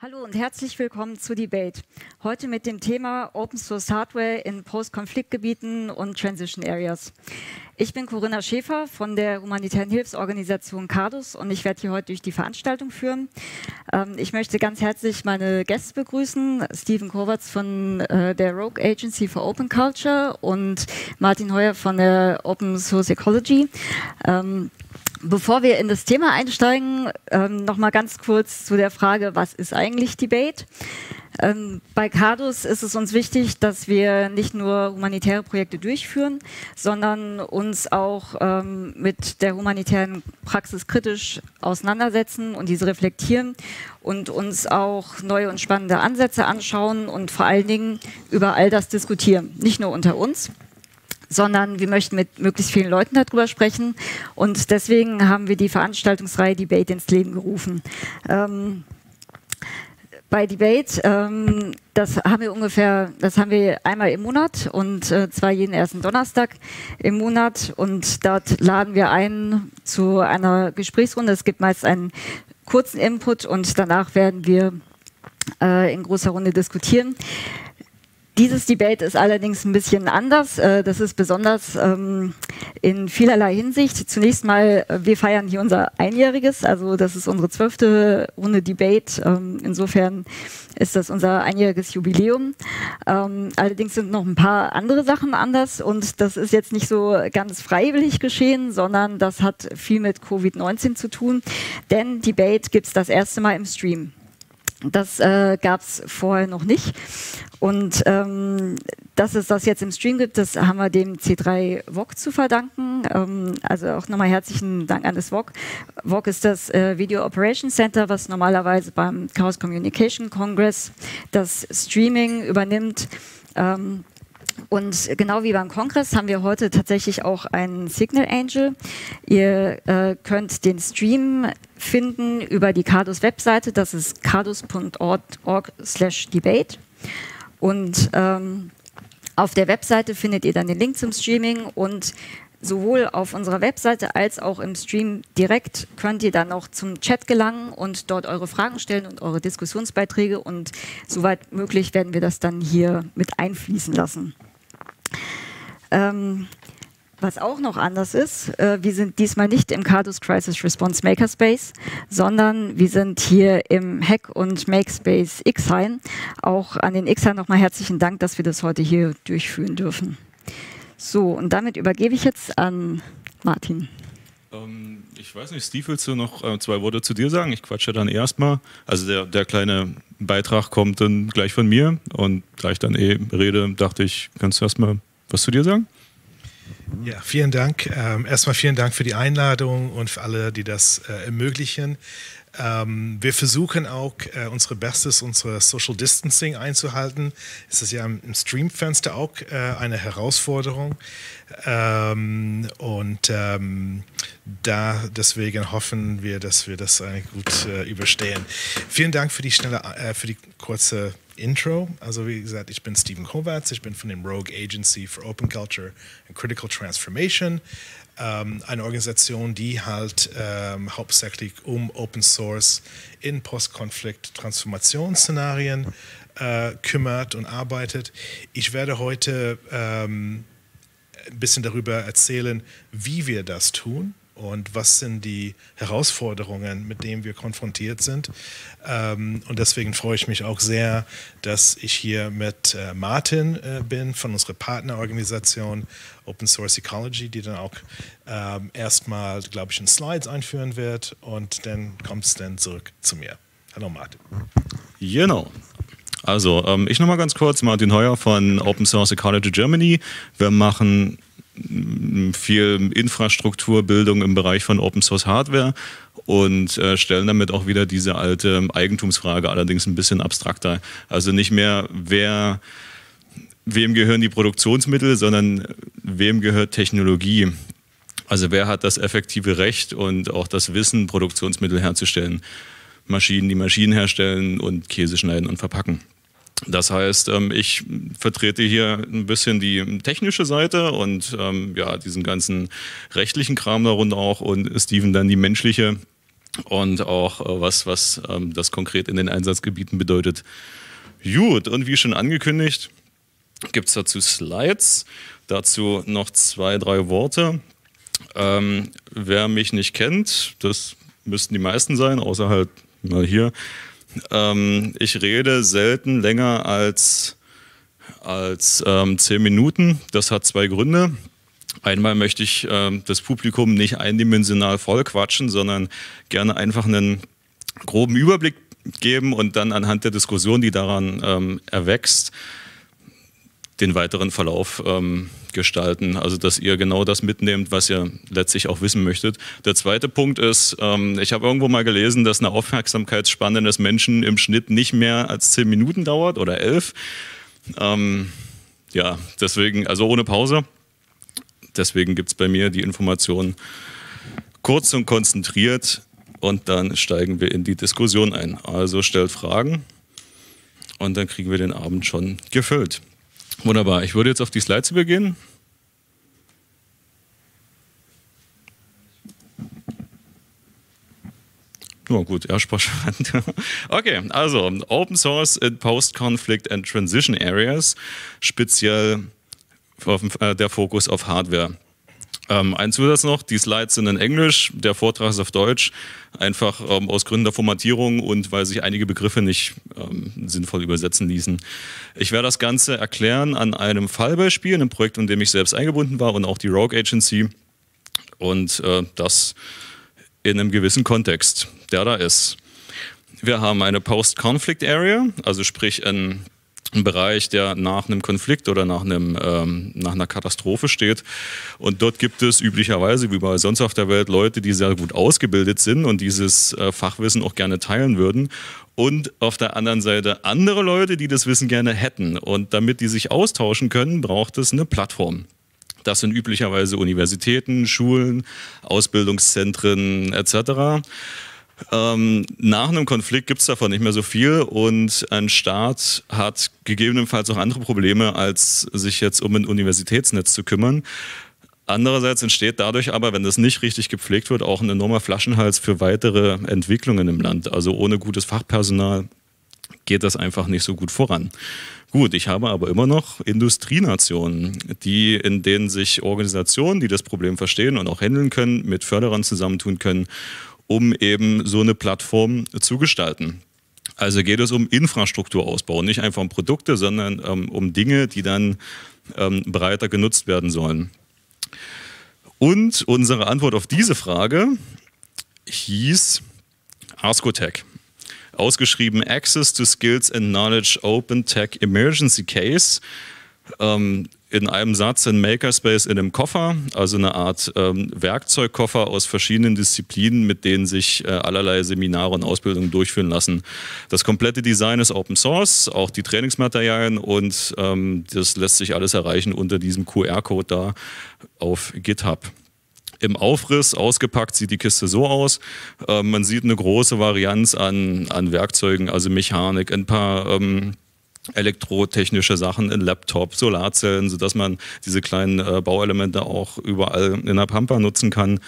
Hallo und herzlich willkommen zu Debate. Heute mit dem Thema Open Source Hardware in Post-Konfliktgebieten und Transition Areas. Ich bin Corinna Schäfer von der humanitären Hilfsorganisation CADUS und ich werde hier heute durch die Veranstaltung führen. Ähm, ich möchte ganz herzlich meine Gäste begrüßen, Stephen Kovacs von äh, der Rogue Agency for Open Culture und Martin Heuer von der Open Source Ecology. Bevor wir in das Thema einsteigen, ähm, noch mal ganz kurz zu der Frage, was ist eigentlich Debate? Ähm, bei CADUS ist es uns wichtig, dass wir nicht nur humanitäre Projekte durchführen, sondern uns auch ähm, mit der humanitären Praxis kritisch auseinandersetzen und diese reflektieren und uns auch neue und spannende Ansätze anschauen und vor allen Dingen über all das diskutieren. Nicht nur unter uns, sondern wir möchten mit möglichst vielen Leuten darüber sprechen. Und deswegen haben wir die Veranstaltungsreihe Debate ins Leben gerufen. Ähm, bei Debate, ähm, das haben wir ungefähr, das haben wir einmal im Monat und äh, zwar jeden ersten Donnerstag im Monat und dort laden wir ein zu einer Gesprächsrunde. Es gibt meist einen kurzen Input und danach werden wir äh, in großer Runde diskutieren. Dieses Debate ist allerdings ein bisschen anders. Äh, das ist besonders ähm, in vielerlei Hinsicht. Zunächst mal, äh, wir feiern hier unser Einjähriges, also das ist unsere zwölfte Runde Debate. Ähm, insofern ist das unser einjähriges Jubiläum. Ähm, allerdings sind noch ein paar andere Sachen anders und das ist jetzt nicht so ganz freiwillig geschehen, sondern das hat viel mit Covid-19 zu tun, denn Debate gibt es das erste Mal im Stream. Das äh, gab es vorher noch nicht. Und ähm, dass es das jetzt im Stream gibt, das haben wir dem C3 VOG zu verdanken. Ähm, also auch nochmal herzlichen Dank an das VOG. VOG ist das äh, Video Operations Center, was normalerweise beim Chaos Communication Congress das Streaming übernimmt. Ähm, und genau wie beim Kongress haben wir heute tatsächlich auch einen Signal Angel. Ihr äh, könnt den Stream finden über die Cardus Webseite, das ist cardus.org slash debate. Und ähm, auf der Webseite findet ihr dann den Link zum Streaming und sowohl auf unserer Webseite als auch im Stream direkt könnt ihr dann auch zum Chat gelangen und dort eure Fragen stellen und eure Diskussionsbeiträge und soweit möglich werden wir das dann hier mit einfließen lassen. Ähm, was auch noch anders ist, äh, wir sind diesmal nicht im Cardus Crisis Response Makerspace, sondern wir sind hier im Hack- und Makespace Xhain. Auch an den Xhain nochmal herzlichen Dank, dass wir das heute hier durchführen dürfen. So, und damit übergebe ich jetzt an Martin. Ähm, ich weiß nicht, Steve, willst du noch äh, zwei Worte zu dir sagen? Ich quatsche dann erstmal. Also der, der kleine Beitrag kommt dann gleich von mir und da ich dann eh rede, dachte ich, kannst du erstmal was zu dir sagen? Ja, vielen Dank. Ähm, erstmal vielen Dank für die Einladung und für alle, die das äh, ermöglichen. Ähm, wir versuchen auch äh, unsere Bestes, unsere Social Distancing einzuhalten. Es ist ja im, im Streamfenster auch äh, eine Herausforderung. Ähm, und ähm, da deswegen hoffen wir, dass wir das äh, gut überstehen. Vielen Dank für die schnelle, äh, für die kurze Intro. Also wie gesagt, ich bin Stephen Kovacs, ich bin von dem Rogue Agency for Open Culture and Critical Transformation, ähm, eine Organisation, die halt ähm, hauptsächlich um Open Source in Postkonflikt-Transformationsszenarien äh, kümmert und arbeitet. Ich werde heute ähm, ein bisschen darüber erzählen, wie wir das tun und was sind die Herausforderungen, mit denen wir konfrontiert sind. Ähm, und deswegen freue ich mich auch sehr, dass ich hier mit äh, Martin äh, bin von unserer Partnerorganisation Open Source Ecology, die dann auch ähm, erstmal, glaube ich, in Slides einführen wird und dann kommt es dann zurück zu mir. Hallo Martin. Genau. Also, ähm, ich nochmal ganz kurz, Martin Heuer von Open Source Ecology Germany. Wir machen viel Infrastrukturbildung im Bereich von Open Source Hardware und äh, stellen damit auch wieder diese alte Eigentumsfrage allerdings ein bisschen abstrakter. Also nicht mehr, wer, wem gehören die Produktionsmittel, sondern wem gehört Technologie. Also wer hat das effektive Recht und auch das Wissen, Produktionsmittel herzustellen. Maschinen, die Maschinen herstellen und Käse schneiden und verpacken. Das heißt, ähm, ich vertrete hier ein bisschen die technische Seite und ähm, ja, diesen ganzen rechtlichen Kram darunter auch und Steven dann die menschliche und auch äh, was, was ähm, das konkret in den Einsatzgebieten bedeutet. Gut, und wie schon angekündigt, gibt es dazu Slides. Dazu noch zwei, drei Worte. Ähm, wer mich nicht kennt, das müssten die meisten sein, außer halt mal hier. Ähm, ich rede selten länger als, als ähm, zehn Minuten. Das hat zwei Gründe. Einmal möchte ich ähm, das Publikum nicht eindimensional voll quatschen, sondern gerne einfach einen groben Überblick geben und dann anhand der Diskussion, die daran ähm, erwächst, den weiteren Verlauf ähm, gestalten. Also dass ihr genau das mitnehmt, was ihr letztlich auch wissen möchtet. Der zweite Punkt ist, ähm, ich habe irgendwo mal gelesen, dass eine Aufmerksamkeitsspanne des Menschen im Schnitt nicht mehr als zehn Minuten dauert oder elf. Ähm, ja, deswegen, also ohne Pause. Deswegen gibt es bei mir die Information kurz und konzentriert und dann steigen wir in die Diskussion ein. Also stellt Fragen und dann kriegen wir den Abend schon gefüllt. Wunderbar. Ich würde jetzt auf die Slides übergehen. Oh, gut, erstmal spannend. Okay, also Open Source in Post-Conflict and Transition Areas, speziell äh, der Fokus auf Hardware. Ähm, ein Zusatz noch, die Slides sind in Englisch, der Vortrag ist auf Deutsch, einfach ähm, aus Gründen der Formatierung und weil sich einige Begriffe nicht ähm, sinnvoll übersetzen ließen. Ich werde das Ganze erklären an einem Fallbeispiel, einem Projekt, in dem ich selbst eingebunden war und auch die Rogue Agency und äh, das in einem gewissen Kontext, der da ist. Wir haben eine Post-Conflict Area, also sprich ein ein Bereich, der nach einem Konflikt oder nach, einem, ähm, nach einer Katastrophe steht. Und dort gibt es üblicherweise, wie bei sonst auf der Welt, Leute, die sehr gut ausgebildet sind und dieses äh, Fachwissen auch gerne teilen würden. Und auf der anderen Seite andere Leute, die das Wissen gerne hätten. Und damit die sich austauschen können, braucht es eine Plattform. Das sind üblicherweise Universitäten, Schulen, Ausbildungszentren etc. Ähm, nach einem Konflikt gibt es davon nicht mehr so viel und ein Staat hat gegebenenfalls auch andere Probleme, als sich jetzt um ein Universitätsnetz zu kümmern. Andererseits entsteht dadurch aber, wenn das nicht richtig gepflegt wird, auch ein enormer Flaschenhals für weitere Entwicklungen im Land. Also ohne gutes Fachpersonal geht das einfach nicht so gut voran. Gut, ich habe aber immer noch Industrienationen, die, in denen sich Organisationen, die das Problem verstehen und auch handeln können, mit Förderern zusammentun können um eben so eine Plattform zu gestalten. Also geht es um Infrastrukturausbau, nicht einfach um Produkte, sondern ähm, um Dinge, die dann ähm, breiter genutzt werden sollen. Und unsere Antwort auf diese Frage hieß ASCOTech. Ausgeschrieben Access to Skills and Knowledge Open Tech Emergency Case. Ähm, in einem Satz ein Makerspace in einem Koffer, also eine Art ähm, Werkzeugkoffer aus verschiedenen Disziplinen, mit denen sich äh, allerlei Seminare und Ausbildungen durchführen lassen. Das komplette Design ist Open Source, auch die Trainingsmaterialien und ähm, das lässt sich alles erreichen unter diesem QR-Code da auf GitHub. Im Aufriss ausgepackt sieht die Kiste so aus. Äh, man sieht eine große Varianz an, an Werkzeugen, also Mechanik, ein paar ähm, elektrotechnische Sachen in Laptop, Solarzellen, sodass man diese kleinen äh, Bauelemente auch überall in der Pampa nutzen kann.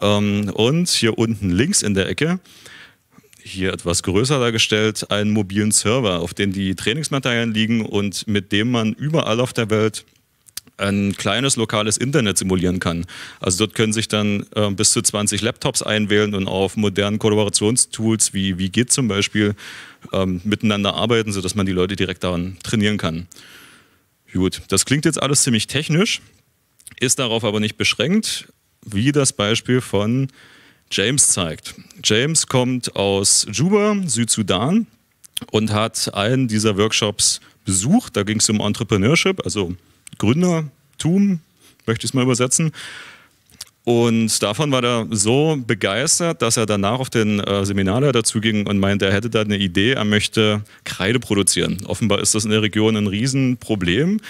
Ähm, und hier unten links in der Ecke, hier etwas größer dargestellt, einen mobilen Server, auf dem die Trainingsmaterialien liegen und mit dem man überall auf der Welt ein kleines lokales Internet simulieren kann. Also dort können sich dann äh, bis zu 20 Laptops einwählen und auf modernen Kollaborationstools wie, wie Git zum Beispiel ähm, miteinander arbeiten, sodass man die Leute direkt daran trainieren kann. Gut, das klingt jetzt alles ziemlich technisch, ist darauf aber nicht beschränkt, wie das Beispiel von James zeigt. James kommt aus Juba, Südsudan und hat einen dieser Workshops besucht. Da ging es um Entrepreneurship, also Gründertum, möchte ich es mal übersetzen. Und davon war er so begeistert, dass er danach auf den äh, Seminarleiter dazu ging und meinte, er hätte da eine Idee, er möchte Kreide produzieren. Offenbar ist das in der Region ein Riesenproblem.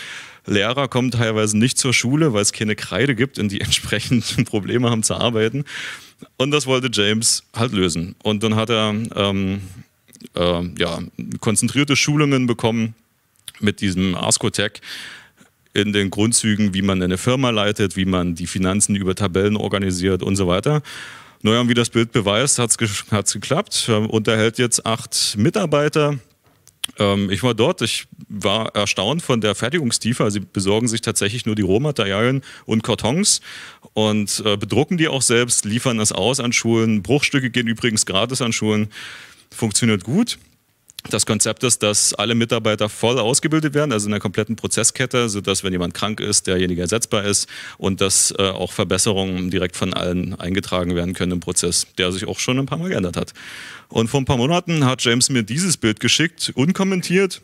Lehrer kommen teilweise nicht zur Schule, weil es keine Kreide gibt und die entsprechend Probleme haben zu arbeiten. Und das wollte James halt lösen. Und dann hat er ähm, äh, ja, konzentrierte Schulungen bekommen mit diesem Ascotech, in den Grundzügen, wie man eine Firma leitet, wie man die Finanzen über Tabellen organisiert und so weiter. Naja, und wie das Bild beweist, hat es geklappt. Ähm, unterhält jetzt acht Mitarbeiter. Ähm, ich war dort, ich war erstaunt von der Fertigungstiefe. Also sie besorgen sich tatsächlich nur die Rohmaterialien und Kartons und äh, bedrucken die auch selbst, liefern das aus an Schulen. Bruchstücke gehen übrigens gratis an Schulen. Funktioniert gut. Das Konzept ist, dass alle Mitarbeiter voll ausgebildet werden, also in der kompletten Prozesskette, sodass, wenn jemand krank ist, derjenige ersetzbar ist und dass äh, auch Verbesserungen direkt von allen eingetragen werden können im Prozess, der sich auch schon ein paar Mal geändert hat. Und vor ein paar Monaten hat James mir dieses Bild geschickt, unkommentiert,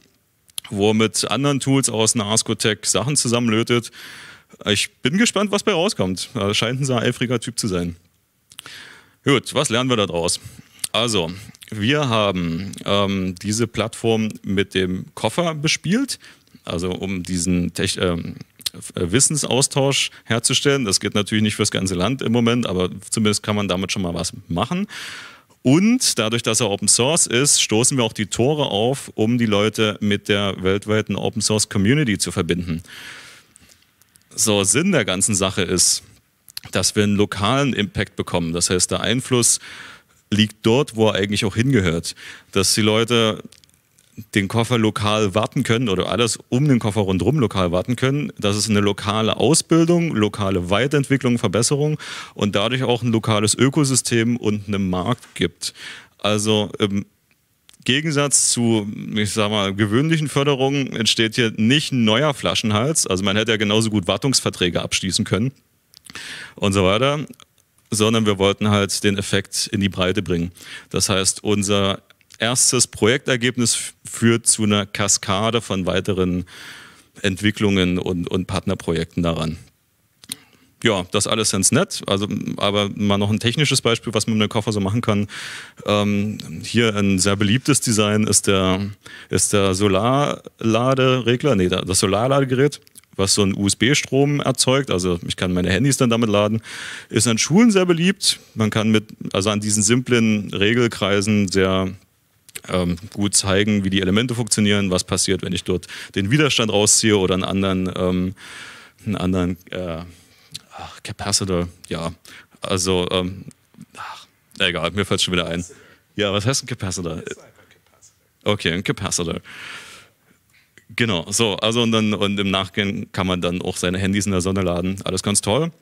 wo er mit anderen Tools aus Nascotec Sachen zusammenlötet. Ich bin gespannt, was bei rauskommt. Er scheint ein sehr eifriger Typ zu sein. Gut, was lernen wir daraus? Also, wir haben ähm, diese Plattform mit dem Koffer bespielt, also um diesen Tech ähm, Wissensaustausch herzustellen. Das geht natürlich nicht fürs ganze Land im Moment, aber zumindest kann man damit schon mal was machen. Und dadurch, dass er Open Source ist, stoßen wir auch die Tore auf, um die Leute mit der weltweiten Open Source Community zu verbinden. So, Sinn der ganzen Sache ist, dass wir einen lokalen Impact bekommen. Das heißt, der Einfluss liegt dort, wo er eigentlich auch hingehört. Dass die Leute den Koffer lokal warten können oder alles um den Koffer rundherum lokal warten können, dass es eine lokale Ausbildung, lokale Weiterentwicklung, Verbesserung und dadurch auch ein lokales Ökosystem und einen Markt gibt. Also im Gegensatz zu, ich sag mal, gewöhnlichen Förderungen entsteht hier nicht ein neuer Flaschenhals. Also man hätte ja genauso gut Wartungsverträge abschließen können und so weiter sondern wir wollten halt den Effekt in die Breite bringen. Das heißt, unser erstes Projektergebnis führt zu einer Kaskade von weiteren Entwicklungen und, und Partnerprojekten daran. Ja, das alles ganz nett. Also, aber mal noch ein technisches Beispiel, was man mit dem Koffer so machen kann. Ähm, hier ein sehr beliebtes Design ist der, ist der Solarladeregler, nee, das Solarladegerät was so einen USB-Strom erzeugt. Also ich kann meine Handys dann damit laden. Ist an Schulen sehr beliebt. Man kann mit, also an diesen simplen Regelkreisen sehr ähm, gut zeigen, wie die Elemente funktionieren, was passiert, wenn ich dort den Widerstand rausziehe oder einen anderen, ähm, einen anderen äh, ach, Capacitor. Ja, also ähm, ach, egal, mir fällt schon wieder ein. Ja, was heißt ein Capacitor? Okay, ein Capacitor. Genau, so, also und dann und im Nachgang kann man dann auch seine Handys in der Sonne laden. Alles ganz toll.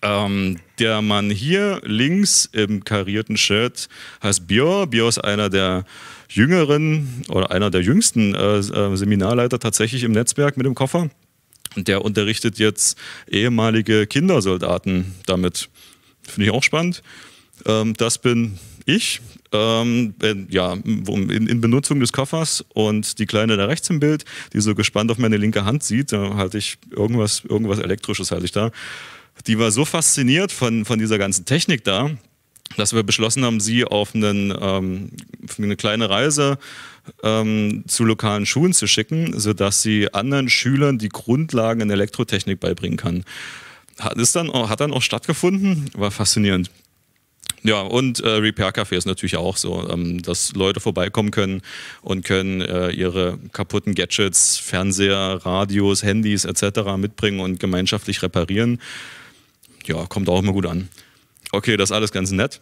Ähm, der Mann hier links im karierten Shirt heißt Björn. Björn ist einer der jüngeren oder einer der jüngsten äh, äh, Seminarleiter tatsächlich im Netzwerk mit dem Koffer. Und der unterrichtet jetzt ehemalige Kindersoldaten damit. Finde ich auch spannend. Ähm, das bin ich, ähm, ja, in, in, Benutzung des Koffers und die Kleine da rechts im Bild, die so gespannt auf meine linke Hand sieht, da halte ich irgendwas, irgendwas Elektrisches halte ich da. Die war so fasziniert von, von dieser ganzen Technik da, dass wir beschlossen haben, sie auf einen, ähm, eine kleine Reise ähm, zu lokalen Schulen zu schicken, sodass sie anderen Schülern die Grundlagen in Elektrotechnik beibringen kann. Hat, ist dann, hat dann auch stattgefunden, war faszinierend. Ja, und äh, Repair-Café ist natürlich auch so, ähm, dass Leute vorbeikommen können und können äh, ihre kaputten Gadgets, Fernseher, Radios, Handys etc. mitbringen und gemeinschaftlich reparieren. Ja, kommt auch immer gut an. Okay, das ist alles ganz nett.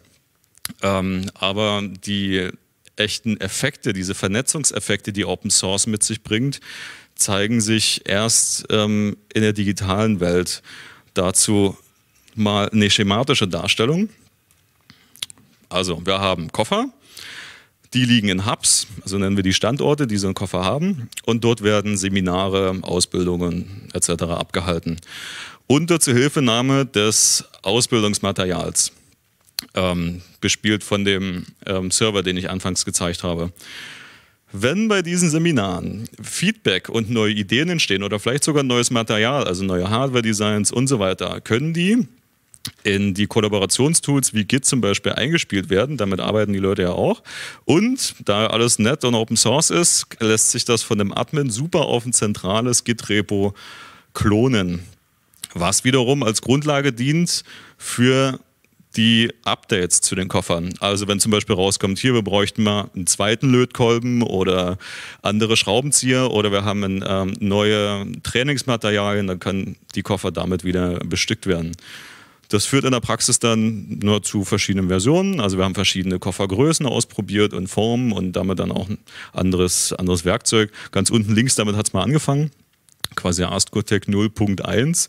Ähm, aber die echten Effekte, diese Vernetzungseffekte, die Open Source mit sich bringt, zeigen sich erst ähm, in der digitalen Welt. Dazu mal eine schematische Darstellung. Also wir haben Koffer, die liegen in Hubs, also nennen wir die Standorte, die so einen Koffer haben. Und dort werden Seminare, Ausbildungen etc. abgehalten. Unter Zuhilfenahme des Ausbildungsmaterials, ähm, bespielt von dem ähm, Server, den ich anfangs gezeigt habe. Wenn bei diesen Seminaren Feedback und neue Ideen entstehen oder vielleicht sogar neues Material, also neue Hardware-Designs und so weiter, können die in die Kollaborationstools wie Git zum Beispiel eingespielt werden. Damit arbeiten die Leute ja auch. Und da alles nett und Open Source ist, lässt sich das von dem Admin super auf ein zentrales Git-Repo klonen. Was wiederum als Grundlage dient für die Updates zu den Koffern. Also wenn zum Beispiel rauskommt, hier, wir bräuchten mal einen zweiten Lötkolben oder andere Schraubenzieher oder wir haben ähm, neue Trainingsmaterialien, dann können die Koffer damit wieder bestückt werden. Das führt in der Praxis dann nur zu verschiedenen Versionen. Also wir haben verschiedene Koffergrößen ausprobiert und Formen und damit dann auch ein anderes, anderes Werkzeug. Ganz unten links, damit hat es mal angefangen. Quasi AstgoTech 0.1.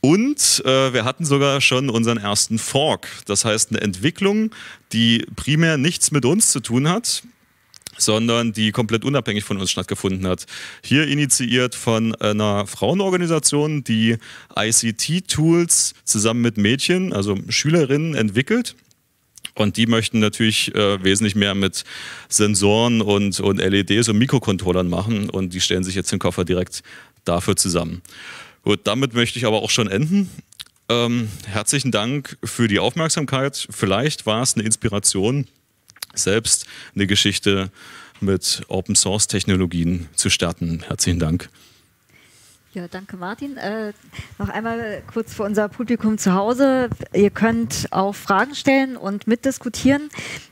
Und äh, wir hatten sogar schon unseren ersten Fork. Das heißt eine Entwicklung, die primär nichts mit uns zu tun hat, sondern die komplett unabhängig von uns stattgefunden hat. Hier initiiert von einer Frauenorganisation, die ICT-Tools zusammen mit Mädchen, also Schülerinnen, entwickelt. Und die möchten natürlich äh, wesentlich mehr mit Sensoren und, und LEDs und Mikrocontrollern machen. Und die stellen sich jetzt den Koffer direkt dafür zusammen. Gut, damit möchte ich aber auch schon enden. Ähm, herzlichen Dank für die Aufmerksamkeit. Vielleicht war es eine Inspiration selbst eine Geschichte mit Open Source Technologien zu starten. Herzlichen Dank. Ja, danke Martin. Äh, noch einmal kurz für unser Publikum zu Hause. Ihr könnt auch Fragen stellen und mitdiskutieren.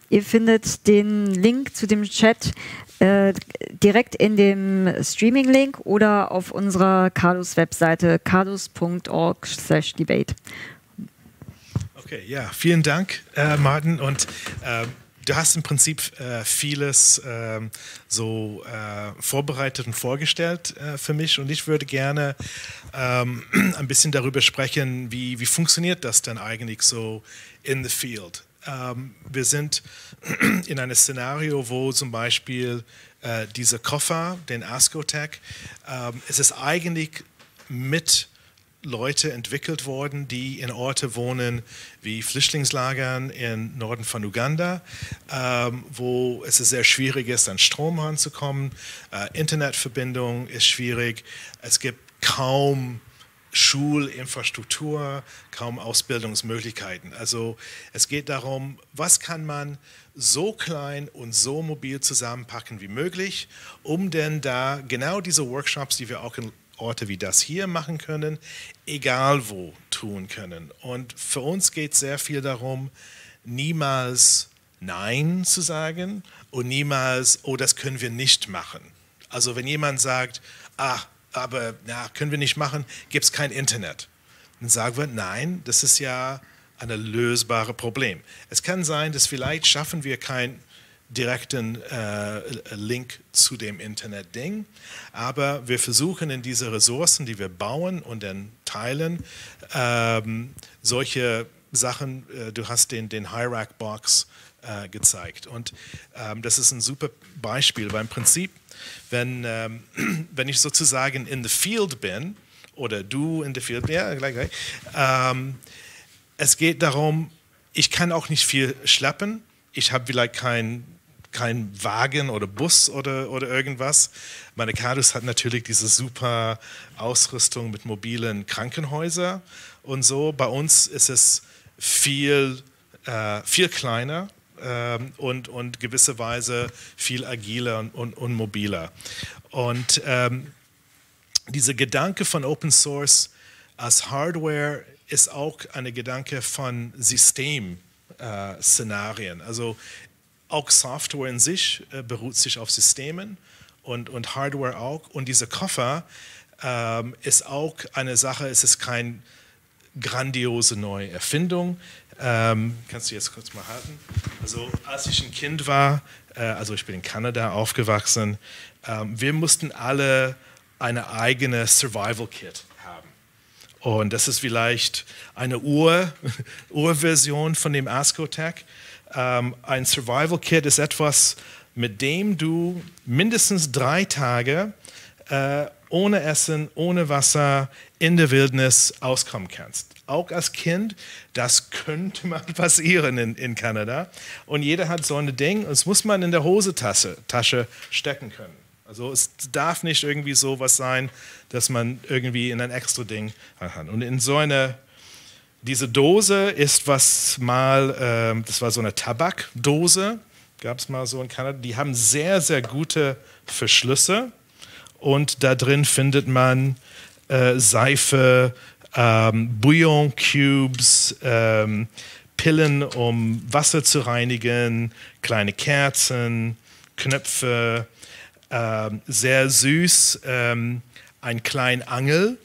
Ihr findet den Link zu dem Chat äh, direkt in dem Streaming-Link oder auf unserer Cardus-Webseite cardus.org/debate. Okay, ja, vielen Dank, äh, Martin. Und äh, du hast im Prinzip äh, vieles äh, so äh, vorbereitet und vorgestellt äh, für mich und ich würde gerne ähm, ein bisschen darüber sprechen, wie, wie funktioniert das denn eigentlich so in the field. Ähm, wir sind in einem Szenario, wo zum Beispiel äh, dieser Koffer, den Ascotec, ähm, es ist eigentlich mit Leute entwickelt worden, die in Orte wohnen wie Flüchtlingslagern im Norden von Uganda, ähm, wo es sehr schwierig ist, an Strom ranzukommen. Äh, Internetverbindung ist schwierig. Es gibt kaum Schulinfrastruktur, kaum Ausbildungsmöglichkeiten. Also es geht darum, was kann man so klein und so mobil zusammenpacken wie möglich, um denn da genau diese Workshops, die wir auch in Orte wie das hier machen können, egal wo tun können. Und für uns geht es sehr viel darum, niemals Nein zu sagen und niemals, oh, das können wir nicht machen. Also wenn jemand sagt, ah, aber na, können wir nicht machen, gibt es kein Internet. Dann sagen wir, nein, das ist ja ein lösbares Problem. Es kann sein, dass vielleicht schaffen wir kein direkten äh, Link zu dem Internet-Ding. Aber wir versuchen in diese Ressourcen, die wir bauen und dann teilen, ähm, solche Sachen, äh, du hast den, den High-Rack-Box äh, gezeigt. Und ähm, das ist ein super Beispiel, weil im Prinzip, wenn, ähm, wenn ich sozusagen in the field bin, oder du in the field, ja, gleich, gleich, ähm, es geht darum, ich kann auch nicht viel schleppen. Ich habe vielleicht kein kein Wagen oder Bus oder, oder irgendwas. Meine Cardus hat natürlich diese super Ausrüstung mit mobilen Krankenhäusern und so. Bei uns ist es viel, äh, viel kleiner äh, und, und gewisserweise viel agiler und, und, und mobiler. Und ähm, dieser Gedanke von Open Source als Hardware ist auch ein Gedanke von System-Szenarien. Äh, also auch Software in sich äh, beruht sich auf Systemen und, und Hardware auch. Und dieser Koffer ähm, ist auch eine Sache, es ist keine grandiose neue Erfindung. Ähm, kannst du jetzt kurz mal halten? Also als ich ein Kind war, äh, also ich bin in Kanada aufgewachsen, ähm, wir mussten alle eine eigene Survival Kit haben. Und das ist vielleicht eine Ur, von dem Ascotech. Ähm, ein Survival Kit ist etwas, mit dem du mindestens drei Tage äh, ohne Essen, ohne Wasser in der Wildnis auskommen kannst. Auch als Kind, das könnte mal passieren in, in Kanada. Und jeder hat so ein Ding, das muss man in der Hosentasche Tasche stecken können. Also es darf nicht irgendwie so was sein, dass man irgendwie in ein extra Ding hat. Und in so einer diese Dose ist was mal, äh, das war so eine Tabakdose, gab es mal so in Kanada. Die haben sehr, sehr gute Verschlüsse und da drin findet man äh, Seife, ähm, Bouillon Cubes, ähm, Pillen, um Wasser zu reinigen, kleine Kerzen, Knöpfe, ähm, sehr süß, ähm, ein klein Angel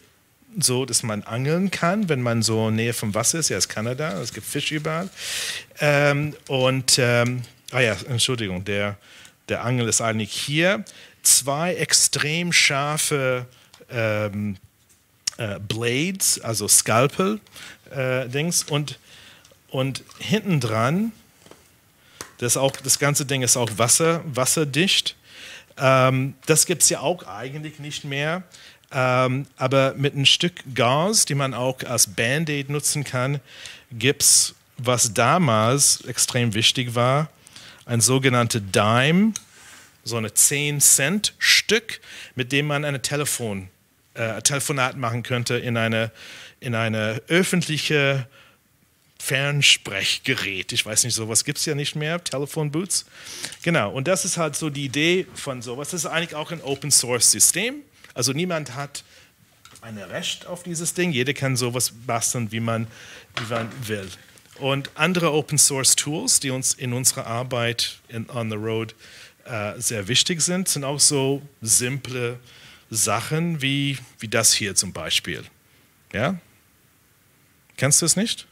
so dass man angeln kann, wenn man so Nähe vom Wasser ist. Ja, ist Kanada, es gibt Fisch überall. Ähm, und, ähm, ah ja, Entschuldigung, der, der Angel ist eigentlich hier. Zwei extrem scharfe ähm, äh, Blades, also Skalpel-Dings. Äh, und, und hinten dran, das, das ganze Ding ist auch Wasser, wasserdicht. Ähm, das gibt es ja auch eigentlich nicht mehr. Ähm, aber mit einem Stück Gas, die man auch als Band-Aid nutzen kann, gibt es, was damals extrem wichtig war, ein sogenanntes Dime, so eine 10-Cent-Stück, mit dem man eine Telefon, äh, Telefonat machen könnte in eine, in eine öffentliche Fernsprechgerät. Ich weiß nicht, sowas gibt es ja nicht mehr, Telefonboots. Genau, und das ist halt so die Idee von sowas. Das ist eigentlich auch ein Open-Source-System. Also niemand hat ein Recht auf dieses Ding. Jeder kann sowas basteln, wie man, wie man will. Und andere Open-Source-Tools, die uns in unserer Arbeit in, on the road äh, sehr wichtig sind, sind auch so simple Sachen wie, wie das hier zum Beispiel. Ja? Kennst du es nicht?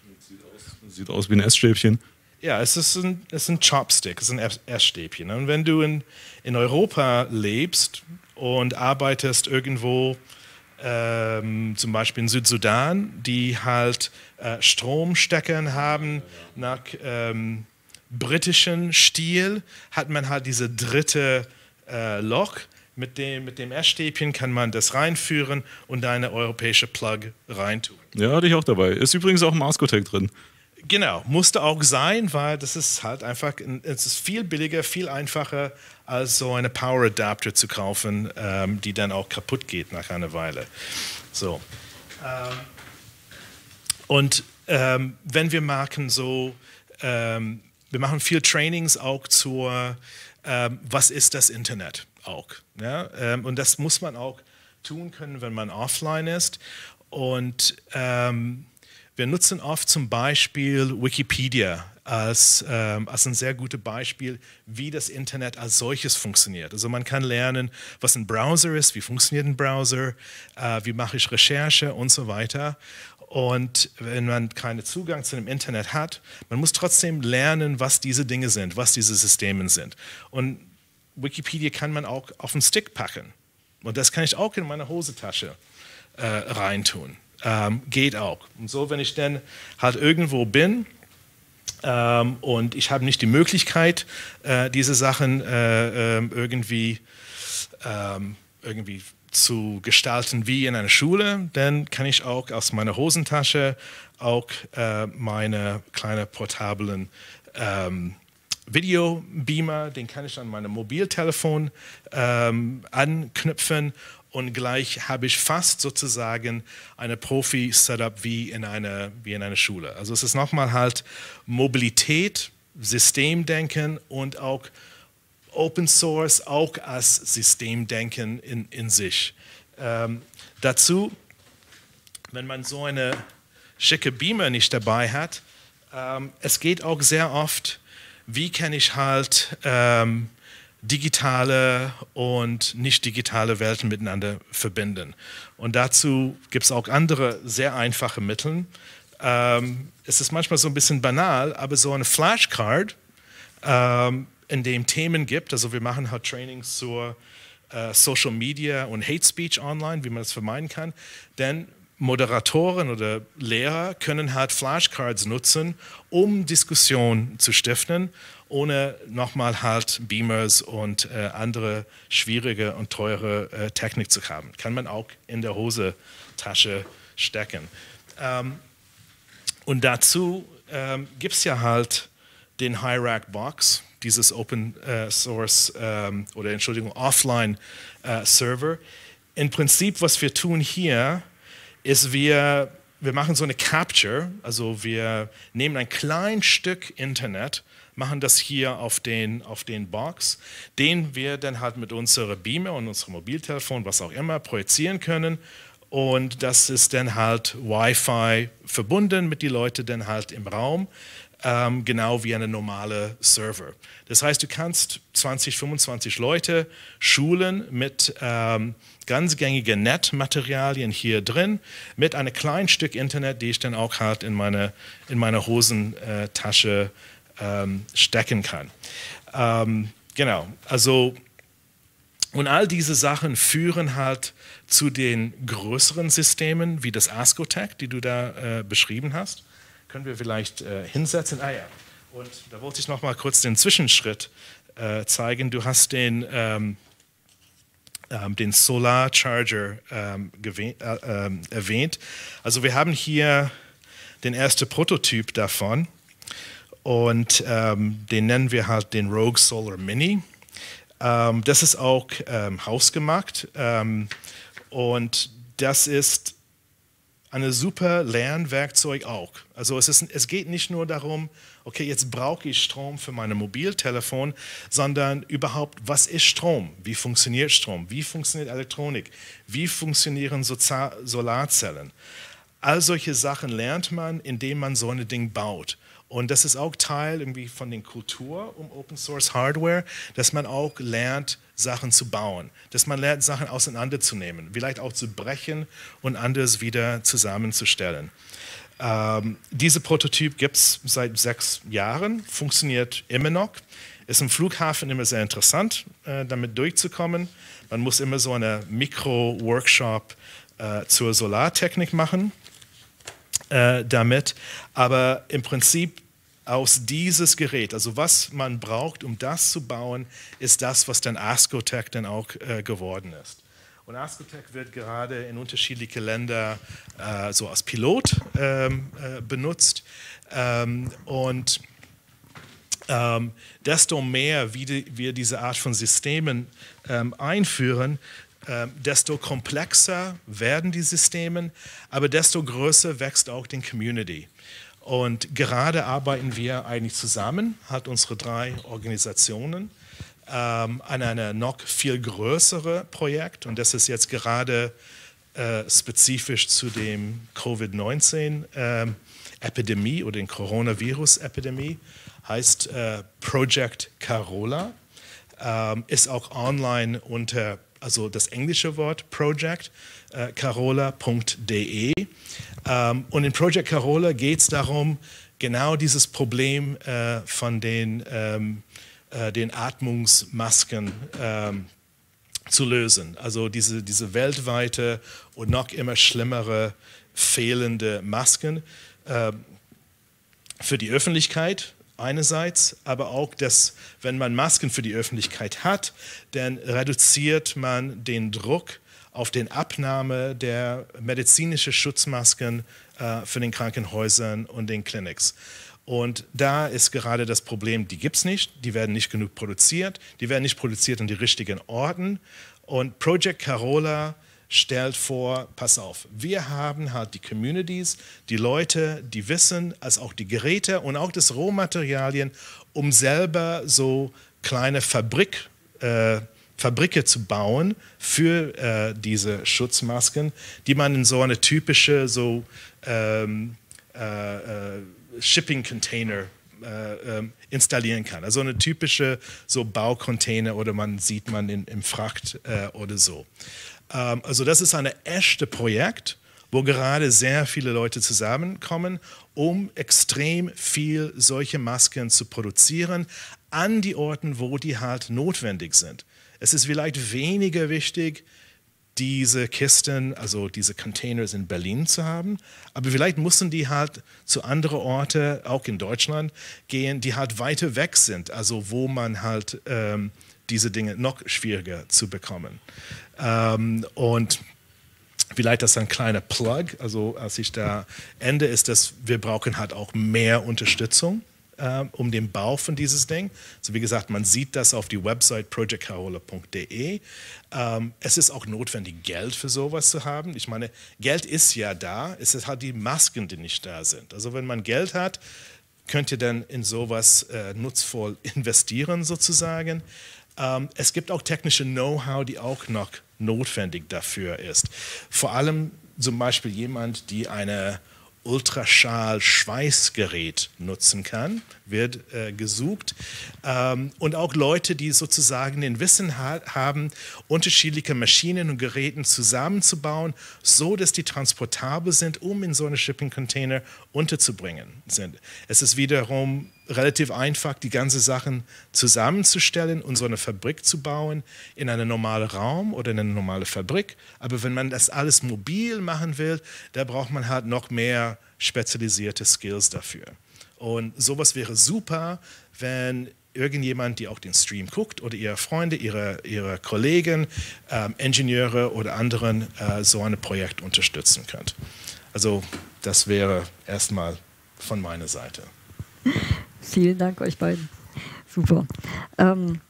Sieht aus wie ein Essstäbchen. Ja, es ist ein, es ist ein Chopstick, es ist ein Essstäbchen. Und wenn du in, in Europa lebst und arbeitest irgendwo, ähm, zum Beispiel in Südsudan, die halt äh, Stromsteckern haben nach ähm, britischen Stil, hat man halt diese dritte äh, Loch. Mit dem, mit dem Essstäbchen kann man das reinführen und eine europäische Plug reintun. Ja, hatte ich auch dabei. Ist übrigens auch ein Mascotec drin. Genau, musste auch sein, weil das ist halt einfach, es ist viel billiger, viel einfacher, als so eine Power Adapter zu kaufen, ähm, die dann auch kaputt geht nach einer Weile. So. Ähm, und ähm, wenn wir machen so, ähm, wir machen viel Trainings auch zur, ähm, was ist das Internet auch. Ja? Ähm, und das muss man auch tun können, wenn man offline ist. Und wir nutzen oft zum Beispiel Wikipedia als, ähm, als ein sehr gutes Beispiel, wie das Internet als solches funktioniert. Also man kann lernen, was ein Browser ist, wie funktioniert ein Browser, äh, wie mache ich Recherche und so weiter. Und wenn man keinen Zugang zu dem Internet hat, man muss trotzdem lernen, was diese Dinge sind, was diese Systeme sind. Und Wikipedia kann man auch auf den Stick packen. Und das kann ich auch in meine Hosentasche äh, reintun. Ähm, geht auch. Und so, wenn ich dann halt irgendwo bin ähm, und ich habe nicht die Möglichkeit, äh, diese Sachen äh, äh, irgendwie, ähm, irgendwie zu gestalten wie in einer Schule, dann kann ich auch aus meiner Hosentasche auch äh, meine kleinen portablen ähm, Videobeamer, den kann ich an meinem Mobiltelefon ähm, anknüpfen und gleich habe ich fast sozusagen eine Profi-Setup wie, in einer, wie in einer Schule. Also es ist nochmal halt Mobilität, Systemdenken und auch Open Source auch als Systemdenken in, in sich. Ähm, dazu, wenn man so eine schicke Beamer nicht dabei hat, ähm, es geht auch sehr oft, wie kann ich halt ähm, digitale und nicht digitale Welten miteinander verbinden. Und dazu gibt es auch andere sehr einfache Mittel. Ähm, es ist manchmal so ein bisschen banal, aber so eine Flashcard, ähm, in dem Themen gibt, also wir machen halt Trainings zur äh, Social Media und Hate Speech online, wie man das vermeiden kann, denn Moderatoren oder Lehrer können halt Flashcards nutzen, um Diskussionen zu stiften ohne nochmal halt Beamers und äh, andere schwierige und teure äh, Technik zu haben. Kann man auch in der Hosentasche stecken. Ähm, und dazu ähm, gibt es ja halt den High-Rack Box, dieses Open äh, Source ähm, oder Entschuldigung, Offline äh, Server. Im Prinzip, was wir tun hier, ist, wir, wir machen so eine Capture, also wir nehmen ein kleines Stück Internet machen das hier auf den, auf den Box, den wir dann halt mit unserer Beamer und unserem Mobiltelefon, was auch immer, projizieren können und das ist dann halt Wi-Fi verbunden mit den Leuten dann halt im Raum, ähm, genau wie eine normale Server. Das heißt, du kannst 20, 25 Leute schulen mit ähm, ganz gängigen Netmaterialien hier drin, mit einem kleinen Stück Internet, die ich dann auch halt in meine, in meine Hosentasche ähm, stecken kann. Ähm, genau, also und all diese Sachen führen halt zu den größeren Systemen wie das Ascotech, die du da äh, beschrieben hast. Können wir vielleicht äh, hinsetzen? Ah ja, und da wollte ich noch mal kurz den Zwischenschritt äh, zeigen. Du hast den, ähm, ähm, den Solar Charger ähm, äh, ähm, erwähnt. Also wir haben hier den ersten Prototyp davon und ähm, den nennen wir halt den Rogue Solar Mini. Ähm, das ist auch ähm, hausgemacht ähm, und das ist ein super Lernwerkzeug auch. Also es, ist, es geht nicht nur darum, okay, jetzt brauche ich Strom für mein Mobiltelefon, sondern überhaupt, was ist Strom? Wie funktioniert Strom? Wie funktioniert Elektronik? Wie funktionieren Soza Solarzellen? All solche Sachen lernt man, indem man so ein Ding baut. Und das ist auch Teil irgendwie von der Kultur um Open Source Hardware, dass man auch lernt, Sachen zu bauen, dass man lernt, Sachen auseinanderzunehmen, vielleicht auch zu brechen und anders wieder zusammenzustellen. Ähm, dieser Prototyp gibt es seit sechs Jahren, funktioniert immer noch. Ist im Flughafen immer sehr interessant, äh, damit durchzukommen. Man muss immer so eine Mikro-Workshop äh, zur Solartechnik machen äh, damit. Aber im Prinzip aus dieses Gerät, also was man braucht, um das zu bauen, ist das, was dann Ascotech dann auch äh, geworden ist. Und Ascotech wird gerade in unterschiedliche Länder äh, so als Pilot ähm, äh, benutzt. Ähm, und ähm, desto mehr wie die, wir diese Art von Systemen ähm, einführen, ähm, desto komplexer werden die Systeme, aber desto größer wächst auch die Community. Und gerade arbeiten wir eigentlich zusammen, hat unsere drei Organisationen, ähm, an einem noch viel größeren Projekt. Und das ist jetzt gerade äh, spezifisch zu dem Covid-19-Epidemie ähm, oder den Coronavirus-Epidemie, heißt äh, Project Carola, ähm, ist auch online unter also das englische Wort Project, äh, carola.de. Ähm, und in Project Carola geht es darum, genau dieses Problem äh, von den, ähm, äh, den Atmungsmasken ähm, zu lösen. Also diese, diese weltweite und noch immer schlimmere fehlende Masken äh, für die Öffentlichkeit einerseits, aber auch, dass wenn man Masken für die Öffentlichkeit hat, dann reduziert man den Druck auf den Abnahme der medizinischen Schutzmasken äh, für den Krankenhäusern und den Clinics. Und da ist gerade das Problem, die gibt es nicht, die werden nicht genug produziert, die werden nicht produziert an die richtigen Orten. Und Project Carola stellt vor, pass auf, wir haben halt die Communities, die Leute, die wissen, als auch die Geräte und auch das Rohmaterialien, um selber so kleine Fabrik, äh, Fabrike zu bauen für äh, diese Schutzmasken, die man in so eine typische so ähm, äh, äh Shipping Container äh, ähm, installieren kann. Also eine typische so Baucontainer oder man sieht man in, im Fracht äh, oder so. Ähm, also das ist ein echtes Projekt, wo gerade sehr viele Leute zusammenkommen, um extrem viel solche Masken zu produzieren an die Orten, wo die halt notwendig sind. Es ist vielleicht weniger wichtig, diese Kisten, also diese Containers in Berlin zu haben, aber vielleicht müssen die halt zu anderen Orten, auch in Deutschland, gehen, die halt weiter weg sind, also wo man halt ähm, diese Dinge noch schwieriger zu bekommen. Ähm, und Vielleicht das ein kleiner Plug, also als ich da ende, ist dass wir brauchen halt auch mehr Unterstützung äh, um den Bau von dieses Ding. Also wie gesagt, man sieht das auf die Website projectcarola.de. Ähm, es ist auch notwendig, Geld für sowas zu haben. Ich meine, Geld ist ja da, es ist halt die Masken, die nicht da sind. Also wenn man Geld hat, könnt ihr dann in sowas äh, nutzvoll investieren sozusagen. Ähm, es gibt auch technische Know-how, die auch noch notwendig dafür ist. Vor allem zum Beispiel jemand, die eine Ultraschall-Schweißgerät nutzen kann, wird äh, gesucht. Ähm, und auch Leute, die sozusagen den Wissen ha haben, unterschiedliche Maschinen und Geräten zusammenzubauen, so dass die transportabel sind, um in so einen Shipping-Container unterzubringen sind. Es ist wiederum relativ einfach, die ganzen Sachen zusammenzustellen und so eine Fabrik zu bauen in einen normalen Raum oder in eine normale Fabrik. Aber wenn man das alles mobil machen will, da braucht man halt noch mehr spezialisierte Skills dafür. Und sowas wäre super, wenn irgendjemand, die auch den Stream guckt oder ihre Freunde, ihre, ihre Kollegen, ähm, Ingenieure oder anderen äh, so ein Projekt unterstützen könnt. Also das wäre erstmal von meiner Seite. Vielen Dank euch beiden. Super. Ähm,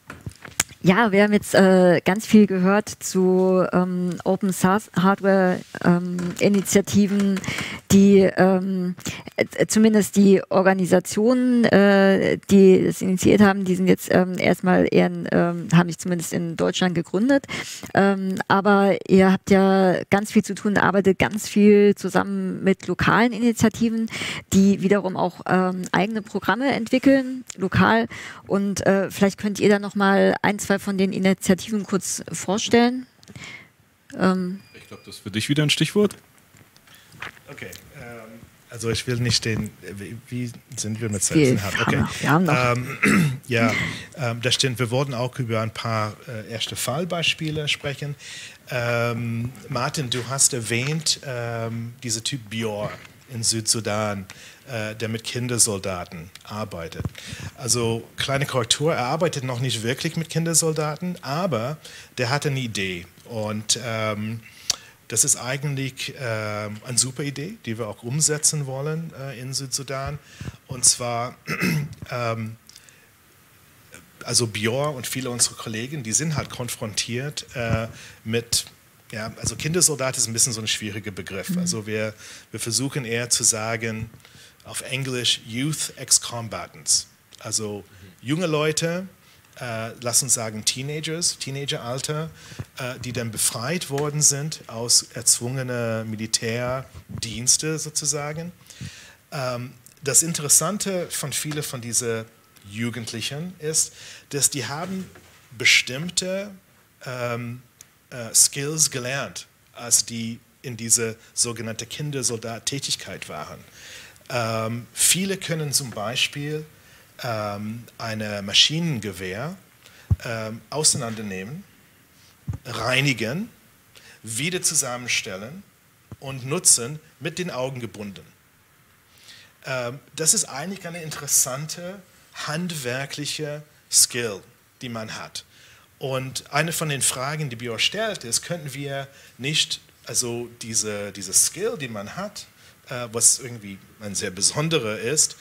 ja, wir haben jetzt äh, ganz viel gehört zu ähm, Open Source Hardware ähm, Initiativen, die ähm, äh, zumindest die Organisationen, äh, die es initiiert haben, die sind jetzt ähm, erstmal eher, ähm, haben sich zumindest in Deutschland gegründet. Ähm, aber ihr habt ja ganz viel zu tun, arbeitet ganz viel zusammen mit lokalen Initiativen, die wiederum auch eigene Programme entwickeln, lokal. Und äh, vielleicht könnt ihr da nochmal ein, zwei von den Initiativen kurz vorstellen? Ähm ich glaube, das ist für dich wieder ein Stichwort. Okay. Ähm, also ich will nicht den, wie sind wir mit Selbst? Okay. Wir haben noch. Ähm, ja, ähm, das stimmt. Wir wollten auch über ein paar äh, erste Fallbeispiele sprechen. Ähm, Martin, du hast erwähnt, ähm, dieser Typ Bior in Südsudan, der mit Kindersoldaten arbeitet. Also kleine Korrektur, er arbeitet noch nicht wirklich mit Kindersoldaten, aber der hat eine Idee und ähm, das ist eigentlich äh, eine super Idee, die wir auch umsetzen wollen äh, in Südsudan. Und zwar, ähm, also Bjor und viele unserer Kollegen, die sind halt konfrontiert äh, mit ja, also Kindersoldat ist ein bisschen so ein schwieriger Begriff. Mhm. Also wir, wir versuchen eher zu sagen, auf Englisch Youth Ex-Combatants. Also junge Leute, äh, lass uns sagen Teenagers, Teenageralter, äh, die dann befreit worden sind aus erzwungener Militärdienste sozusagen. Ähm, das Interessante von vielen von diesen Jugendlichen ist, dass die haben bestimmte ähm, äh, Skills gelernt, als die in diese sogenannte Kindersoldat-Tätigkeit waren. Ähm, viele können zum Beispiel ähm, ein Maschinengewehr ähm, auseinandernehmen, reinigen, wieder zusammenstellen und nutzen mit den Augen gebunden. Ähm, das ist eigentlich eine interessante handwerkliche Skill, die man hat. Und eine von den Fragen, die Björn stellt, ist, könnten wir nicht also diese, diese Skill, die man hat, äh, was irgendwie ein sehr besonderer ist,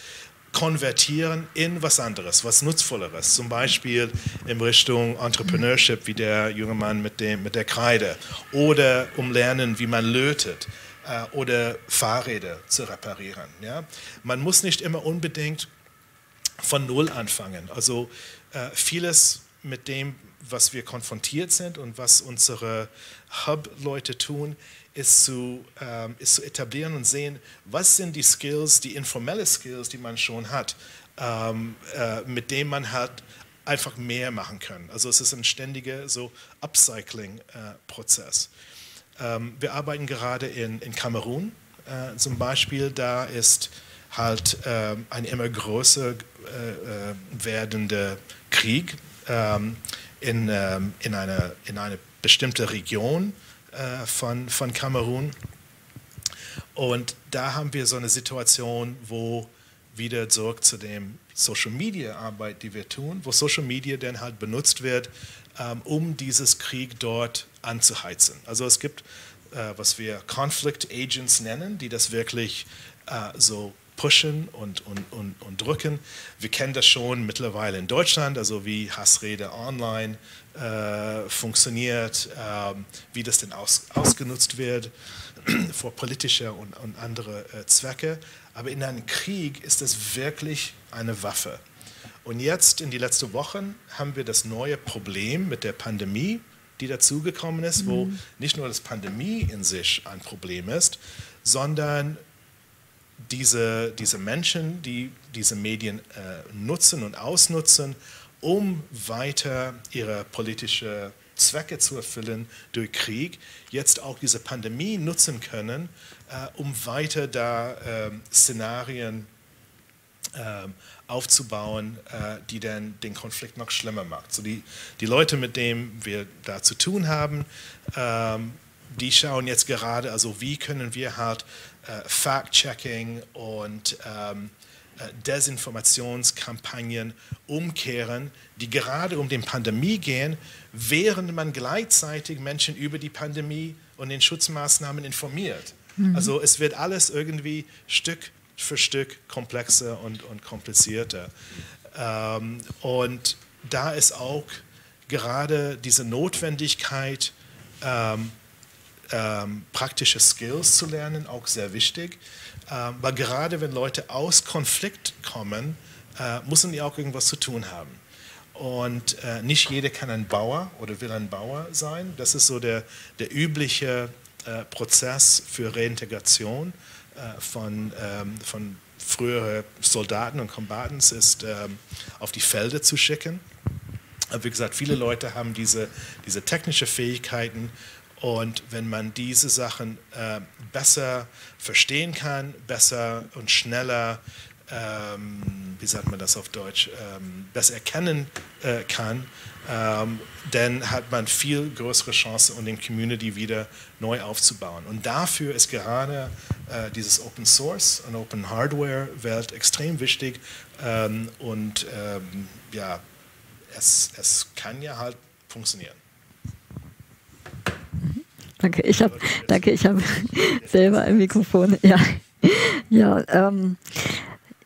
konvertieren in was anderes, was Nutzvolleres. Zum Beispiel in Richtung Entrepreneurship, wie der junge Mann mit, dem, mit der Kreide. Oder um lernen, wie man lötet. Äh, oder Fahrräder zu reparieren. Ja? Man muss nicht immer unbedingt von Null anfangen. Also äh, vieles mit dem, was wir konfrontiert sind und was unsere Hub-Leute tun, ist zu, ähm, ist zu etablieren und sehen, was sind die Skills, die informelle Skills, die man schon hat, ähm, äh, mit denen man halt einfach mehr machen kann. Also es ist ein ständiger so Upcycling-Prozess. Äh, ähm, wir arbeiten gerade in, in Kamerun äh, zum Beispiel, da ist halt ähm, ein immer größer äh, äh, werdender Krieg ähm, in, ähm, in, eine, in eine bestimmte Region äh, von, von Kamerun. Und da haben wir so eine Situation, wo wieder zurück zu dem Social Media Arbeit, die wir tun, wo Social Media dann halt benutzt wird, ähm, um dieses Krieg dort anzuheizen. Also es gibt, äh, was wir Conflict Agents nennen, die das wirklich äh, so pushen und, und, und, und drücken. Wir kennen das schon mittlerweile in Deutschland, also wie Hassrede online äh, funktioniert, äh, wie das denn aus, ausgenutzt wird für politische und, und andere äh, Zwecke. Aber in einem Krieg ist das wirklich eine Waffe. Und jetzt in die letzten Wochen haben wir das neue Problem mit der Pandemie, die dazugekommen ist, mhm. wo nicht nur das Pandemie in sich ein Problem ist, sondern diese, diese Menschen, die diese Medien äh, nutzen und ausnutzen, um weiter ihre politische Zwecke zu erfüllen durch Krieg, jetzt auch diese Pandemie nutzen können, äh, um weiter da äh, Szenarien äh, aufzubauen, äh, die dann den Konflikt noch schlimmer macht. So die, die Leute, mit denen wir da zu tun haben, ähm, die schauen jetzt gerade, also wie können wir halt Fact-Checking und ähm, äh, Desinformationskampagnen umkehren, die gerade um die Pandemie gehen, während man gleichzeitig Menschen über die Pandemie und den Schutzmaßnahmen informiert. Mhm. Also es wird alles irgendwie Stück für Stück komplexer und, und komplizierter. Ähm, und da ist auch gerade diese Notwendigkeit, ähm, ähm, praktische Skills zu lernen, auch sehr wichtig. Ähm, weil gerade wenn Leute aus Konflikt kommen, äh, müssen die auch irgendwas zu tun haben. Und äh, nicht jeder kann ein Bauer oder will ein Bauer sein. Das ist so der, der übliche äh, Prozess für Reintegration äh, von, ähm, von früheren Soldaten und Combatants ist, ähm, auf die Felder zu schicken. Aber wie gesagt, viele Leute haben diese, diese technische Fähigkeiten und wenn man diese Sachen äh, besser verstehen kann, besser und schneller, ähm, wie sagt man das auf Deutsch, ähm, besser erkennen äh, kann, ähm, dann hat man viel größere Chance, um den Community wieder neu aufzubauen. Und dafür ist gerade äh, dieses Open Source und Open Hardware Welt extrem wichtig. Ähm, und ähm, ja, es, es kann ja halt funktionieren. Danke, ich habe danke, ich habe selber ein Mikrofon. Ja, ja, ähm,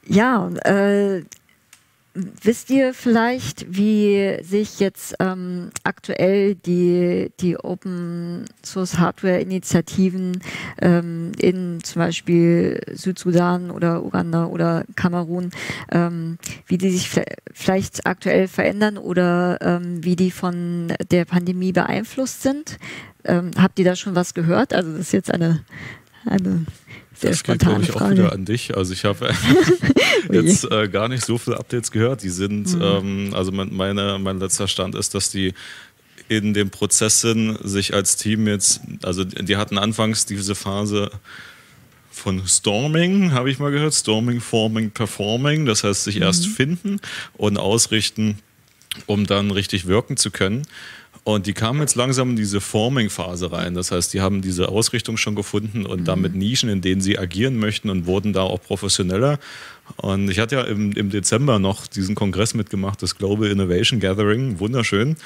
ja. Äh, wisst ihr vielleicht, wie sich jetzt ähm, aktuell die, die Open Source Hardware Initiativen ähm, in zum Beispiel Südsudan oder Uganda oder Kamerun, ähm, wie die sich vielleicht aktuell verändern oder ähm, wie die von der Pandemie beeinflusst sind? Ähm, habt ihr da schon was gehört? Also das ist jetzt eine, eine sehr das geht, glaube ich, Frage. auch wieder an dich. Also ich habe jetzt äh, gar nicht so viele Updates gehört. Die sind, mhm. ähm, also mein, meine, mein letzter Stand ist, dass die in dem Prozess sind, sich als Team jetzt, also die hatten anfangs diese Phase von Storming, habe ich mal gehört, Storming, Forming, Performing, das heißt sich mhm. erst finden und ausrichten, um dann richtig wirken zu können. Und die kamen jetzt langsam in diese Forming-Phase rein. Das heißt, die haben diese Ausrichtung schon gefunden und mhm. damit Nischen, in denen sie agieren möchten und wurden da auch professioneller. Und ich hatte ja im, im Dezember noch diesen Kongress mitgemacht, das Global Innovation Gathering, wunderschön.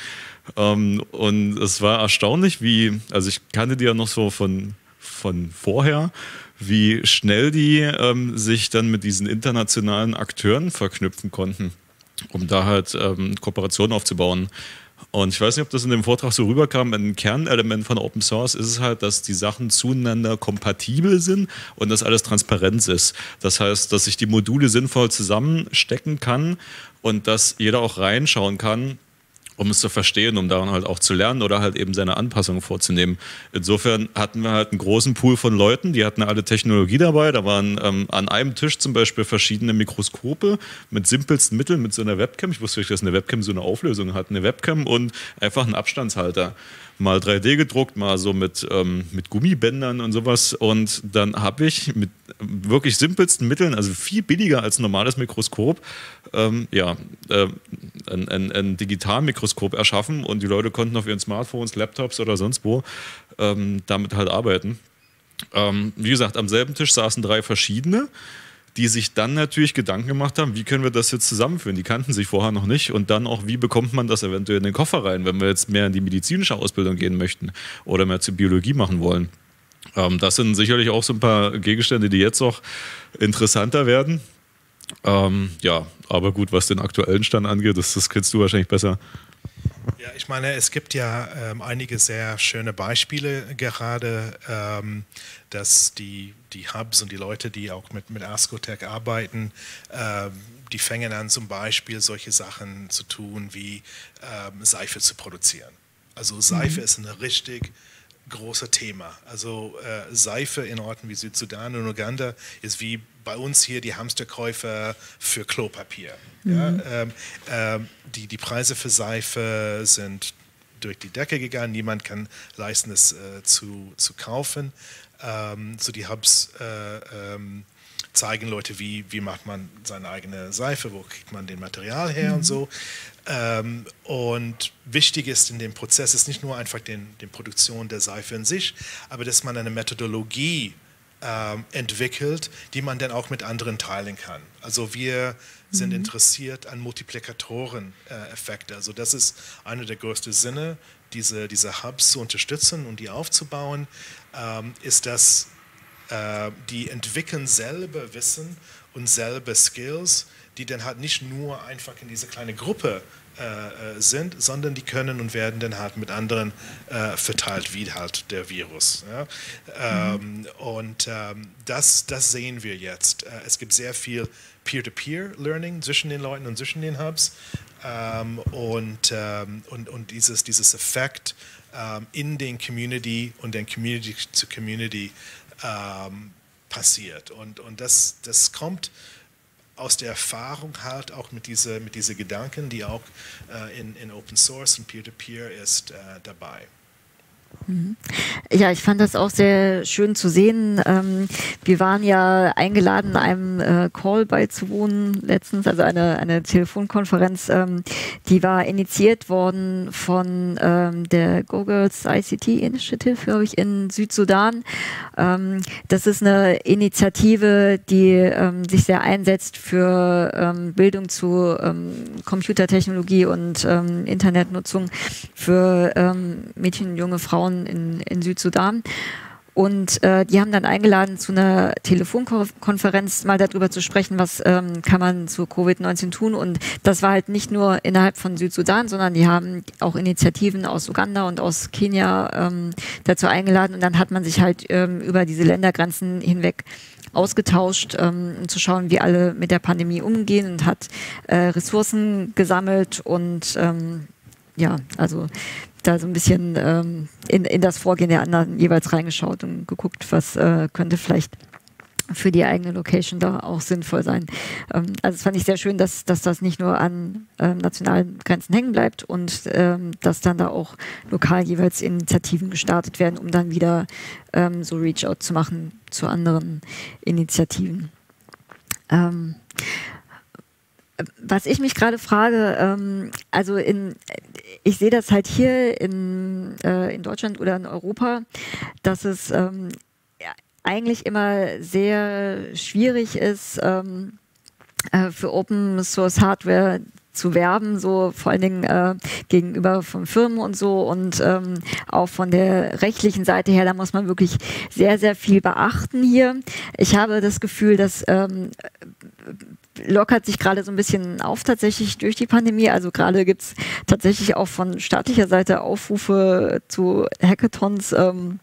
Ähm, und es war erstaunlich, wie, also ich kannte die ja noch so von, von vorher, wie schnell die ähm, sich dann mit diesen internationalen Akteuren verknüpfen konnten, um da halt ähm, Kooperationen aufzubauen. Und ich weiß nicht, ob das in dem Vortrag so rüberkam. Ein Kernelement von Open Source ist es halt, dass die Sachen zueinander kompatibel sind und dass alles Transparenz ist. Das heißt, dass ich die Module sinnvoll zusammenstecken kann und dass jeder auch reinschauen kann, um es zu verstehen, um daran halt auch zu lernen oder halt eben seine Anpassungen vorzunehmen. Insofern hatten wir halt einen großen Pool von Leuten, die hatten alle Technologie dabei. Da waren ähm, an einem Tisch zum Beispiel verschiedene Mikroskope mit simpelsten Mitteln, mit so einer Webcam. Ich wusste nicht, dass eine Webcam so eine Auflösung hat. Eine Webcam und einfach einen Abstandshalter mal 3D gedruckt, mal so mit, ähm, mit Gummibändern und sowas. Und dann habe ich mit wirklich simpelsten Mitteln, also viel billiger als ein normales Mikroskop, ähm, ja, äh, ein, ein, ein Digitalmikroskop erschaffen und die Leute konnten auf ihren Smartphones, Laptops oder sonst wo ähm, damit halt arbeiten. Ähm, wie gesagt, am selben Tisch saßen drei verschiedene die sich dann natürlich Gedanken gemacht haben, wie können wir das jetzt zusammenführen? Die kannten sich vorher noch nicht. Und dann auch, wie bekommt man das eventuell in den Koffer rein, wenn wir jetzt mehr in die medizinische Ausbildung gehen möchten oder mehr zur Biologie machen wollen. Ähm, das sind sicherlich auch so ein paar Gegenstände, die jetzt auch interessanter werden. Ähm, ja, aber gut, was den aktuellen Stand angeht, das, das kennst du wahrscheinlich besser. Ja, ich meine, es gibt ja ähm, einige sehr schöne Beispiele gerade, ähm, dass die, die Hubs und die Leute, die auch mit, mit Ascotech arbeiten, ähm, die fangen an zum Beispiel solche Sachen zu tun, wie ähm, Seife zu produzieren. Also Seife mhm. ist ein richtig großes Thema. Also äh, Seife in Orten wie Südsudan und Uganda ist wie bei uns hier die Hamsterkäufer für Klopapier. Mhm. Ja, ähm, ähm, die, die Preise für Seife sind durch die Decke gegangen. Niemand kann leisten, es äh, zu, zu kaufen. Ähm, so die Hubs äh, ähm, zeigen Leute, wie, wie macht man seine eigene Seife, wo kriegt man den Material her mhm. und so. Ähm, und wichtig ist in dem Prozess ist nicht nur einfach die den Produktion der Seife in sich, aber dass man eine Methodologie ähm, entwickelt, die man dann auch mit anderen teilen kann. Also wir sind mhm. interessiert an Multiplikatoren-Effekte. Äh, also das ist einer der größten Sinne, diese, diese Hubs zu unterstützen und die aufzubauen, ähm, ist, dass äh, die entwickeln selber Wissen und selber Skills, die dann halt nicht nur einfach in diese kleine Gruppe äh, äh, sind, sondern die können und werden dann halt mit anderen äh, verteilt, wie halt der Virus. Ja? Mhm. Ähm, und ähm, das, das sehen wir jetzt. Äh, es gibt sehr viel Peer-to-Peer-Learning zwischen den Leuten und zwischen den Hubs. Ähm, und, ähm, und, und dieses, dieses Effekt ähm, in den Community und den Community zu Community ähm, passiert. Und, und das, das kommt aus der Erfahrung halt auch mit diesen mit diese Gedanken, die auch äh, in, in Open Source und Peer-to-Peer -Peer ist, äh, dabei. Ja, ich fand das auch sehr schön zu sehen. Ähm, wir waren ja eingeladen, einem äh, Call beizuwohnen letztens, also eine, eine Telefonkonferenz, ähm, die war initiiert worden von ähm, der Go Girls ICT Initiative, glaube ich, in Südsudan. das ist eine Initiative, die sich sehr einsetzt für Bildung zu Computertechnologie und Internetnutzung für Mädchen und junge Frauen Frauen in, in Südsudan. Und äh, die haben dann eingeladen, zu einer Telefonkonferenz mal darüber zu sprechen, was ähm, kann man zu Covid-19 tun. Und das war halt nicht nur innerhalb von Südsudan, sondern die haben auch Initiativen aus Uganda und aus Kenia ähm, dazu eingeladen. Und dann hat man sich halt ähm, über diese Ländergrenzen hinweg ausgetauscht, ähm, um zu schauen, wie alle mit der Pandemie umgehen und hat äh, Ressourcen gesammelt und ähm, ja, also da so ein bisschen ähm, in, in das Vorgehen der anderen jeweils reingeschaut und geguckt, was äh, könnte vielleicht für die eigene Location da auch sinnvoll sein. Ähm, also das fand ich sehr schön, dass, dass das nicht nur an ähm, nationalen Grenzen hängen bleibt und ähm, dass dann da auch lokal jeweils Initiativen gestartet werden, um dann wieder ähm, so Reach-out zu machen zu anderen Initiativen. Ähm, was ich mich gerade frage, ähm, also in, ich sehe das halt hier in, äh, in Deutschland oder in Europa, dass es ähm, eigentlich immer sehr schwierig ist, ähm, äh, für Open Source Hardware zu werben, so vor allen Dingen äh, gegenüber von Firmen und so und ähm, auch von der rechtlichen Seite her, da muss man wirklich sehr, sehr viel beachten hier. Ich habe das Gefühl, dass ähm, lockert sich gerade so ein bisschen auf tatsächlich durch die Pandemie. Also gerade gibt es tatsächlich auch von staatlicher Seite Aufrufe zu Hackathons. Ähm,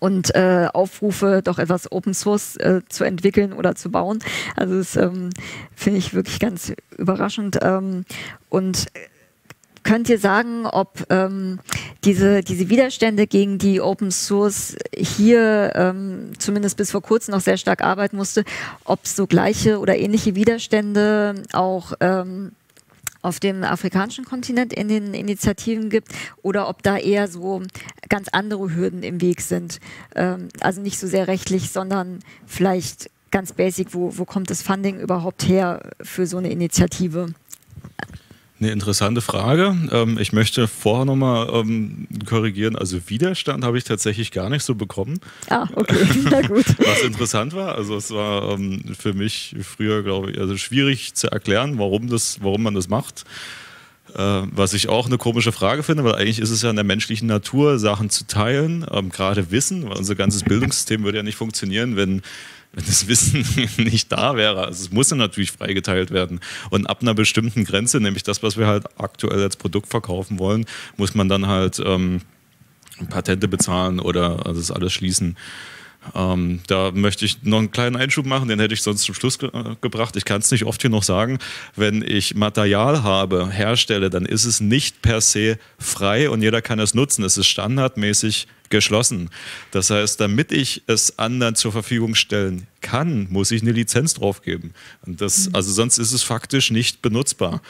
und äh, Aufrufe, doch etwas Open Source äh, zu entwickeln oder zu bauen. Also das ähm, finde ich wirklich ganz überraschend. Ähm, und könnt ihr sagen, ob ähm, diese, diese Widerstände gegen die Open Source hier ähm, zumindest bis vor kurzem noch sehr stark arbeiten musste, ob es so gleiche oder ähnliche Widerstände auch ähm, auf dem afrikanischen Kontinent in den Initiativen gibt oder ob da eher so ganz andere Hürden im Weg sind. Ähm, also nicht so sehr rechtlich, sondern vielleicht ganz basic, wo, wo kommt das Funding überhaupt her für so eine Initiative? Eine interessante Frage. Ähm, ich möchte vorher nochmal ähm, korrigieren. Also Widerstand habe ich tatsächlich gar nicht so bekommen. Ah, okay, na gut. Was interessant war, also es war ähm, für mich früher, glaube ich, also schwierig zu erklären, warum, das, warum man das macht. Äh, was ich auch eine komische Frage finde, weil eigentlich ist es ja in der menschlichen Natur, Sachen zu teilen, ähm, gerade Wissen, weil unser ganzes Bildungssystem würde ja nicht funktionieren, wenn, wenn das Wissen nicht da wäre. Also es muss natürlich freigeteilt werden. Und ab einer bestimmten Grenze, nämlich das, was wir halt aktuell als Produkt verkaufen wollen, muss man dann halt ähm, Patente bezahlen oder das alles schließen. Ähm, da möchte ich noch einen kleinen Einschub machen, den hätte ich sonst zum Schluss ge äh, gebracht. Ich kann es nicht oft genug sagen. Wenn ich Material habe, herstelle, dann ist es nicht per se frei und jeder kann es nutzen. Es ist standardmäßig geschlossen. Das heißt, damit ich es anderen zur Verfügung stellen kann, muss ich eine Lizenz draufgeben. Und das, mhm. also sonst ist es faktisch nicht benutzbar.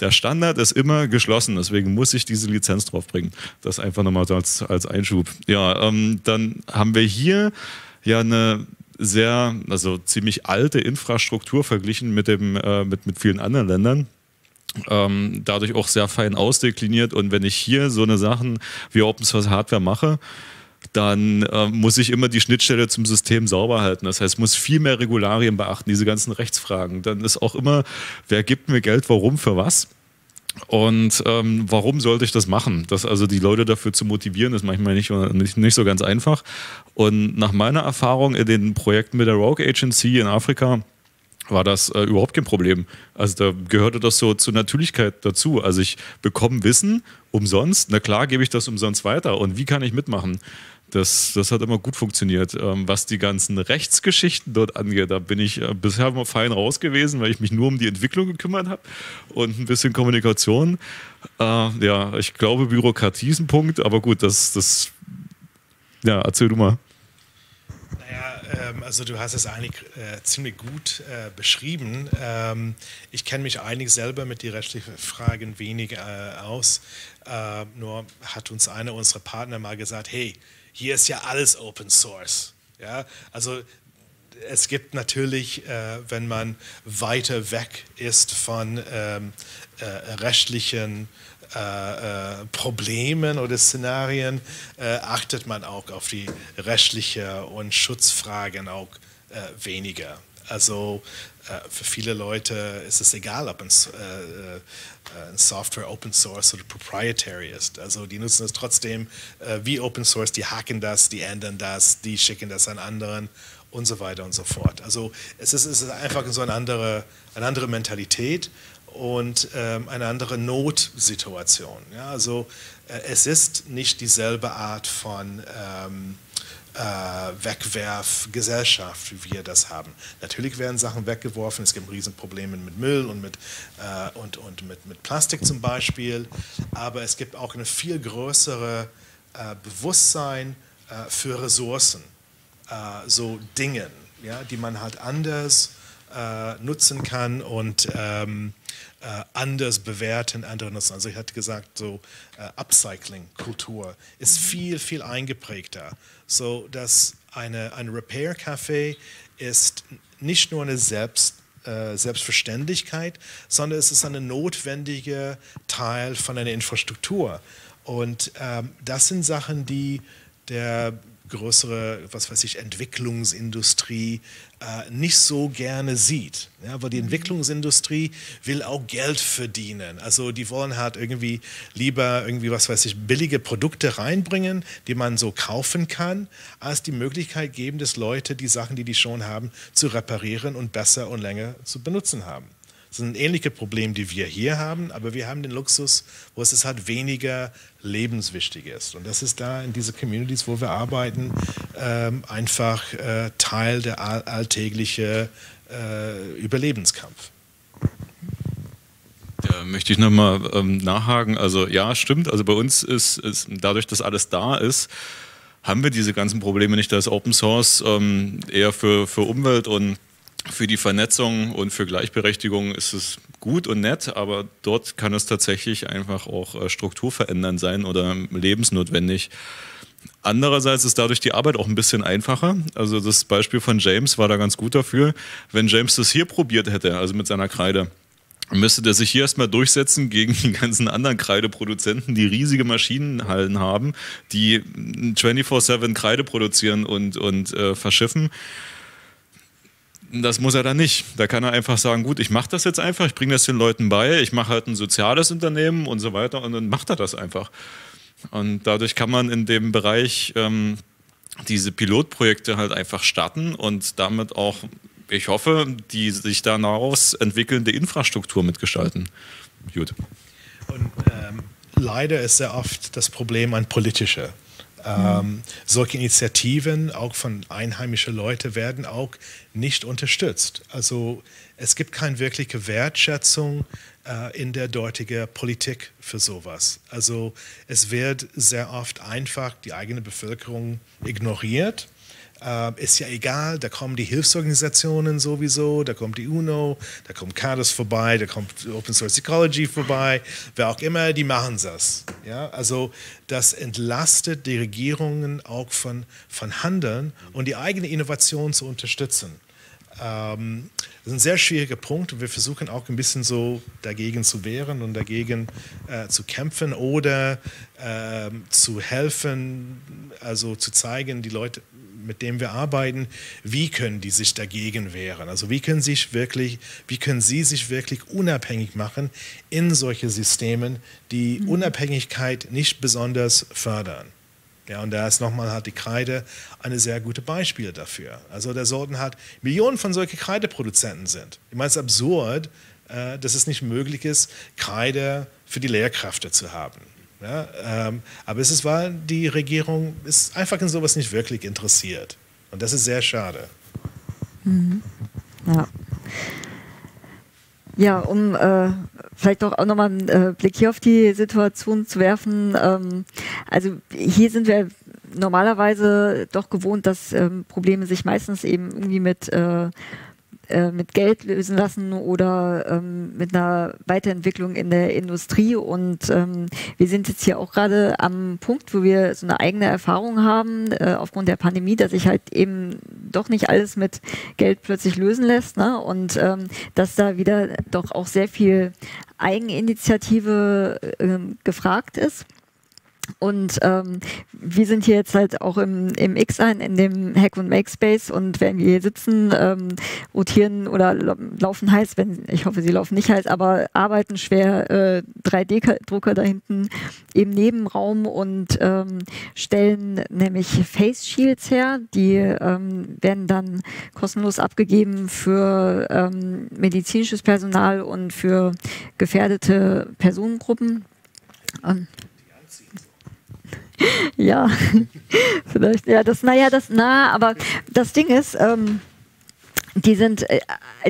Der Standard ist immer geschlossen, deswegen muss ich diese Lizenz draufbringen. Das einfach nochmal als, als Einschub. Ja, ähm, dann haben wir hier ja eine sehr, also ziemlich alte Infrastruktur verglichen mit, dem, äh, mit, mit vielen anderen Ländern. Ähm, dadurch auch sehr fein ausdekliniert. Und wenn ich hier so eine Sachen wie Open Source Hardware mache, dann äh, muss ich immer die Schnittstelle zum System sauber halten. Das heißt, muss viel mehr Regularien beachten, diese ganzen Rechtsfragen. Dann ist auch immer, wer gibt mir Geld, warum, für was? Und ähm, warum sollte ich das machen? Das also die Leute dafür zu motivieren, ist manchmal nicht, nicht, nicht so ganz einfach. Und nach meiner Erfahrung in den Projekten mit der Rogue Agency in Afrika war das äh, überhaupt kein Problem. Also da gehörte das so zur Natürlichkeit dazu. Also ich bekomme Wissen umsonst, na klar gebe ich das umsonst weiter. Und wie kann ich mitmachen? Das, das hat immer gut funktioniert. Ähm, was die ganzen Rechtsgeschichten dort angeht, da bin ich äh, bisher immer fein raus gewesen, weil ich mich nur um die Entwicklung gekümmert habe und ein bisschen Kommunikation. Äh, ja, ich glaube, Bürokratie ist ein Punkt, aber gut, das, das ja, erzähl du mal. Naja, ähm, also du hast es eigentlich äh, ziemlich gut äh, beschrieben. Ähm, ich kenne mich eigentlich selber mit den rechtlichen Fragen wenig äh, aus. Äh, nur hat uns einer unserer Partner mal gesagt, hey, hier ist ja alles Open Source. Ja, also es gibt natürlich, äh, wenn man weiter weg ist von ähm, äh, rechtlichen äh, äh Problemen oder Szenarien, äh, achtet man auch auf die rechtlichen und Schutzfragen auch äh, weniger. Also für viele Leute ist es egal, ob ein, äh, Software Open Source oder Proprietary ist. Also die nutzen es trotzdem äh, wie Open Source, die hacken das, die ändern das, die schicken das an anderen und so weiter und so fort. Also es ist, es ist einfach so eine andere, eine andere Mentalität und ähm, eine andere Notsituation. Ja? Also äh, es ist nicht dieselbe Art von ähm, äh, Wegwerfgesellschaft, wie wir das haben. Natürlich werden Sachen weggeworfen, es gibt Riesenprobleme mit Müll und mit, äh, und, und mit, mit Plastik zum Beispiel, aber es gibt auch ein viel größere äh, Bewusstsein äh, für Ressourcen, äh, so Dingen, ja, die man halt anders äh, nutzen kann und ähm, äh, anders bewerten, andere nutzen. Also ich hatte gesagt, so äh, Upcycling-Kultur ist viel, viel eingeprägter. So dass eine, ein Repair-Café ist nicht nur eine Selbst, äh, Selbstverständlichkeit, sondern es ist ein notwendiger Teil von einer Infrastruktur. Und ähm, das sind Sachen, die der größere, was weiß ich, Entwicklungsindustrie äh, nicht so gerne sieht. Ja, weil die mhm. Entwicklungsindustrie will auch Geld verdienen. Also die wollen halt irgendwie lieber irgendwie, was weiß ich, billige Produkte reinbringen, die man so kaufen kann, als die Möglichkeit geben, dass Leute die Sachen, die die schon haben, zu reparieren und besser und länger zu benutzen haben. Das ist ein ähnliches Problem, die wir hier haben, aber wir haben den Luxus, wo es halt weniger lebenswichtig ist. Und das ist da in diese Communities, wo wir arbeiten, ähm, einfach äh, Teil der all alltägliche äh, Überlebenskampf. Da möchte ich nochmal ähm, nachhaken. Also ja, stimmt. Also bei uns ist, ist dadurch, dass alles da ist, haben wir diese ganzen Probleme nicht. Da ist Open Source ähm, eher für, für Umwelt und für die Vernetzung und für Gleichberechtigung ist es gut und nett, aber dort kann es tatsächlich einfach auch äh, strukturverändernd sein oder lebensnotwendig. Andererseits ist dadurch die Arbeit auch ein bisschen einfacher. Also das Beispiel von James war da ganz gut dafür. Wenn James das hier probiert hätte, also mit seiner Kreide, müsste der sich hier erstmal durchsetzen gegen die ganzen anderen Kreideproduzenten, die riesige Maschinenhallen haben, die 24-7 Kreide produzieren und, und äh, verschiffen Das muss er dann nicht. Da kann er einfach sagen, gut, ich mache das jetzt einfach, ich bringe das den Leuten bei, ich mache halt ein soziales Unternehmen und so weiter und dann macht er das einfach. Und dadurch kann man in dem Bereich ähm, diese Pilotprojekte halt einfach starten und damit auch, ich hoffe, die sich daraus entwickelnde Infrastruktur mitgestalten. Gut. Und ähm, leider ist sehr oft das Problem ein politischer. Ähm, solche Initiativen, auch von einheimischen Leuten, werden auch nicht unterstützt. Also es gibt keine wirkliche Wertschätzung äh, in der dortigen Politik für sowas. Also es wird sehr oft einfach die eigene Bevölkerung ignoriert äh, ist ja egal, da kommen die Hilfsorganisationen sowieso, da kommt die UNO, da kommt CADIS vorbei, da kommt Open Source Ecology vorbei, wer auch immer, die machen das. Ja? Also das entlastet die Regierungen auch von, von Handeln und die eigene Innovation zu unterstützen. Ähm, das ist ein sehr schwieriger Punkt und wir versuchen auch ein bisschen so dagegen zu wehren und dagegen äh, zu kämpfen oder äh, zu helfen, also zu zeigen, die Leute, mit dem wir arbeiten, wie können die sich dagegen wehren? Also wie können, sich wirklich, wie können sie sich wirklich unabhängig machen in solche Systemen, die mhm. Unabhängigkeit nicht besonders fördern? Ja, und da ist nochmal halt die Kreide eine sehr gute Beispiel dafür. Also da sollten halt Millionen von solchen Kreideproduzenten sind. Ich meine, es ist absurd, äh, dass es nicht möglich ist, Kreide für die Lehrkräfte zu haben. Ja, ähm, aber es ist, weil die Regierung ist einfach in sowas nicht wirklich interessiert. Und das ist sehr schade. Mhm. Ja. Ja, um äh, vielleicht auch nochmal einen äh, Blick hier auf die Situation zu werfen. Ähm, also hier sind wir normalerweise doch gewohnt, dass ähm, Probleme sich meistens eben irgendwie mit äh, äh, mit Geld lösen lassen oder ähm, mit einer Weiterentwicklung in der Industrie. Und ähm, wir sind jetzt hier auch gerade am Punkt, wo wir so eine eigene Erfahrung haben, äh, aufgrund der Pandemie, dass sich halt eben doch nicht alles mit Geld plötzlich lösen lässt. Ne? Und ähm, dass da wieder doch auch sehr viel Eigeninitiative äh, gefragt ist. Und ähm, wir sind hier jetzt halt auch im, im X-Ein, in dem Hack und Make Space und wenn wir hier sitzen, ähm, rotieren oder laufen heiß, wenn ich hoffe, sie laufen nicht heiß, aber arbeiten schwer äh, 3D-Drucker da hinten im Nebenraum und ähm, stellen nämlich Face Shields her. Die ähm, werden dann kostenlos abgegeben für ähm, medizinisches Personal und für gefährdete Personengruppen. Ähm, ja, vielleicht, ja, das, naja, das, na, aber das Ding ist, ähm, die sind, äh,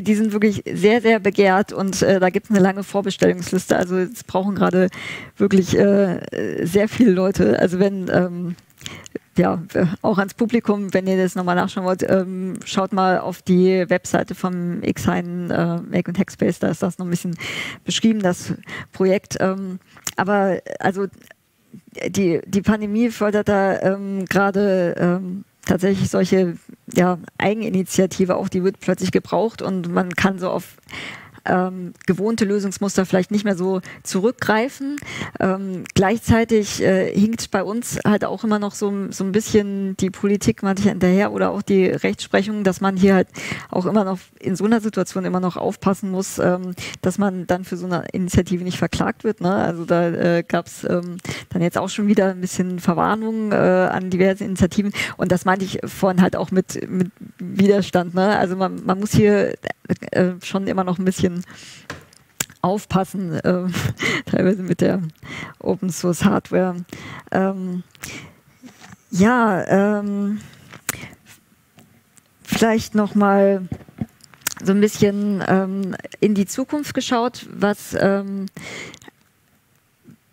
die sind wirklich sehr, sehr begehrt und äh, da gibt es eine lange Vorbestellungsliste. Also es brauchen gerade wirklich äh, sehr viele Leute. Also wenn, ähm, ja, auch ans Publikum, wenn ihr das nochmal nachschauen wollt, ähm, schaut mal auf die Webseite vom Xhain äh, Make und Hackspace, da ist das noch ein bisschen beschrieben, das Projekt. Ähm, aber also die, die Pandemie fördert da ähm, gerade ähm, tatsächlich solche ja, Eigeninitiative auch, die wird plötzlich gebraucht und man kann so auf ähm, gewohnte Lösungsmuster vielleicht nicht mehr so zurückgreifen. Ähm, gleichzeitig äh, hinkt bei uns halt auch immer noch so, so ein bisschen die Politik manchmal hinterher oder auch die Rechtsprechung, dass man hier halt auch immer noch in so einer Situation immer noch aufpassen muss, ähm, dass man dann für so eine Initiative nicht verklagt wird. Ne? Also da äh, gab es ähm, dann jetzt auch schon wieder ein bisschen Verwarnungen äh, an diverse Initiativen und das meinte ich vorhin halt auch mit, mit Widerstand. Ne? Also man, man muss hier äh, schon immer noch ein bisschen bisschen aufpassen, äh, teilweise mit der Open Source Hardware. Ähm, ja, ähm, vielleicht noch mal so ein bisschen ähm, in die Zukunft geschaut, was ähm,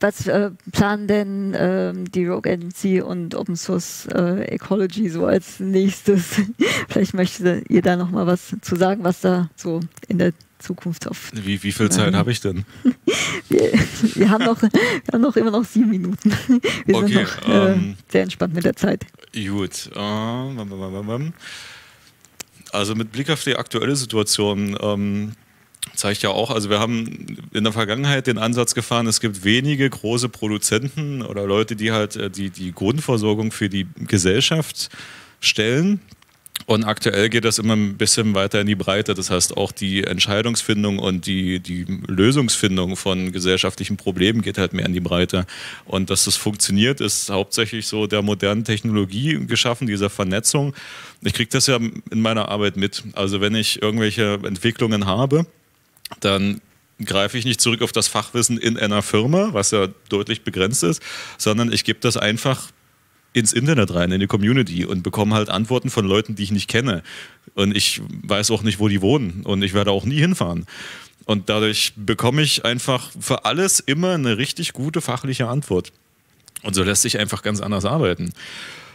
was äh, planen denn ähm, die Rogue Agency und Open Source äh, Ecology so als nächstes? Vielleicht möchtet ihr da noch mal was zu sagen, was da so in der Zukunft auf. Wie, wie viel Zeit habe ich denn? wir, wir, haben noch, wir haben noch immer noch sieben Minuten. Wir okay, sind noch äh, ähm, sehr entspannt mit der Zeit. Gut. also mit Blick auf die aktuelle Situation ähm, zeigt ja auch, also wir haben in der Vergangenheit den Ansatz gefahren, es gibt wenige große Produzenten oder Leute, die halt äh, die, die Grundversorgung für die Gesellschaft stellen Und aktuell geht das immer ein bisschen weiter in die Breite. Das heißt, auch die Entscheidungsfindung und die, die Lösungsfindung von gesellschaftlichen Problemen geht halt mehr in die Breite. Und dass das funktioniert, ist hauptsächlich so der modernen Technologie geschaffen, dieser Vernetzung. Ich kriege das ja in meiner Arbeit mit. Also wenn ich irgendwelche Entwicklungen habe, dann greife ich nicht zurück auf das Fachwissen in einer Firma, was ja deutlich begrenzt ist, sondern ich gebe das einfach ins Internet rein, in die Community und bekomme halt Antworten von Leuten, die ich nicht kenne. Und ich weiß auch nicht, wo die wohnen und ich werde auch nie hinfahren. Und dadurch bekomme ich einfach für alles immer eine richtig gute fachliche Antwort. Und so lässt sich einfach ganz anders arbeiten.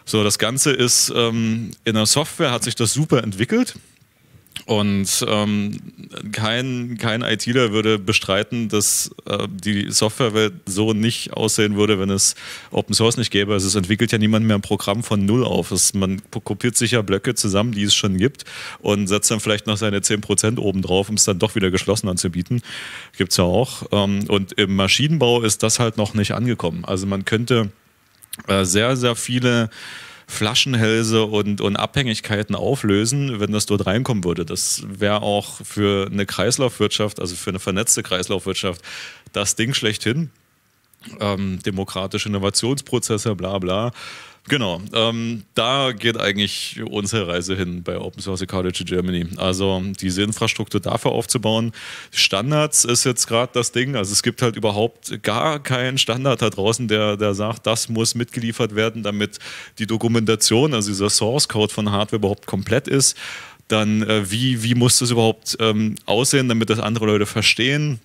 So, das Ganze ist ähm, in der Software hat sich das super entwickelt. Und ähm, kein, kein ITler würde bestreiten, dass äh, die Softwarewelt so nicht aussehen würde, wenn es Open Source nicht gäbe. Also es entwickelt ja niemand mehr ein Programm von Null auf. Es, man kopiert sich ja Blöcke zusammen, die es schon gibt und setzt dann vielleicht noch seine 10% oben drauf, um es dann doch wieder geschlossen anzubieten. Gibt es ja auch. Ähm, und im Maschinenbau ist das halt noch nicht angekommen. Also man könnte äh, sehr, sehr viele Flaschenhälse und, und Abhängigkeiten auflösen, wenn das dort reinkommen würde. Das wäre auch für eine Kreislaufwirtschaft, also für eine vernetzte Kreislaufwirtschaft, das Ding schlechthin. Ähm, demokratische Innovationsprozesse, bla bla. Genau, ähm, da geht eigentlich unsere Reise hin bei Open Source Ecology Germany. Also diese Infrastruktur dafür aufzubauen. Standards ist jetzt gerade das Ding. Also es gibt halt überhaupt gar keinen Standard da draußen, der, der sagt, das muss mitgeliefert werden, damit die Dokumentation, also dieser Source Code von Hardware überhaupt komplett ist. Dann äh, wie, wie muss das überhaupt ähm, aussehen, damit das andere Leute verstehen?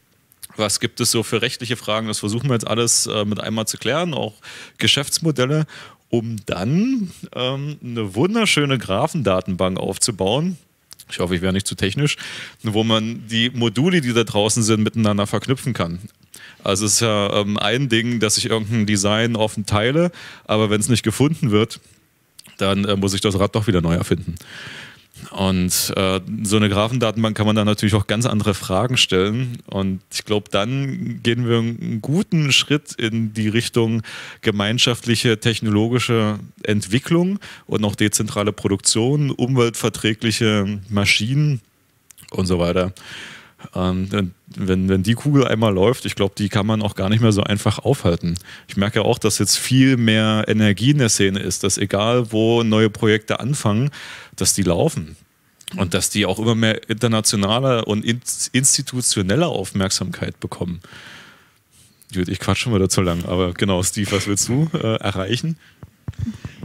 Was gibt es so für rechtliche Fragen? Das versuchen wir jetzt alles äh, mit einmal zu klären, auch Geschäftsmodelle um dann ähm, eine wunderschöne Graphendatenbank aufzubauen. Ich hoffe, ich wäre nicht zu technisch, wo man die Module, die da draußen sind, miteinander verknüpfen kann. Also es ist ja ähm, ein Ding, dass ich irgendein Design offen teile, aber wenn es nicht gefunden wird, dann äh, muss ich das Rad doch wieder neu erfinden. Und äh, so eine Graphendatenbank kann man dann natürlich auch ganz andere Fragen stellen. Und ich glaube, dann gehen wir einen guten Schritt in die Richtung gemeinschaftliche technologische Entwicklung und auch dezentrale Produktion, umweltverträgliche Maschinen und so weiter. Ähm, wenn, wenn die Kugel einmal läuft, ich glaube, die kann man auch gar nicht mehr so einfach aufhalten. Ich merke auch, dass jetzt viel mehr Energie in der Szene ist, dass egal wo neue Projekte anfangen, dass die laufen. Und dass die auch immer mehr internationale und institutionelle Aufmerksamkeit bekommen. Gut, ich quatsch schon wieder zu lang, aber genau, Steve, was willst du äh, erreichen?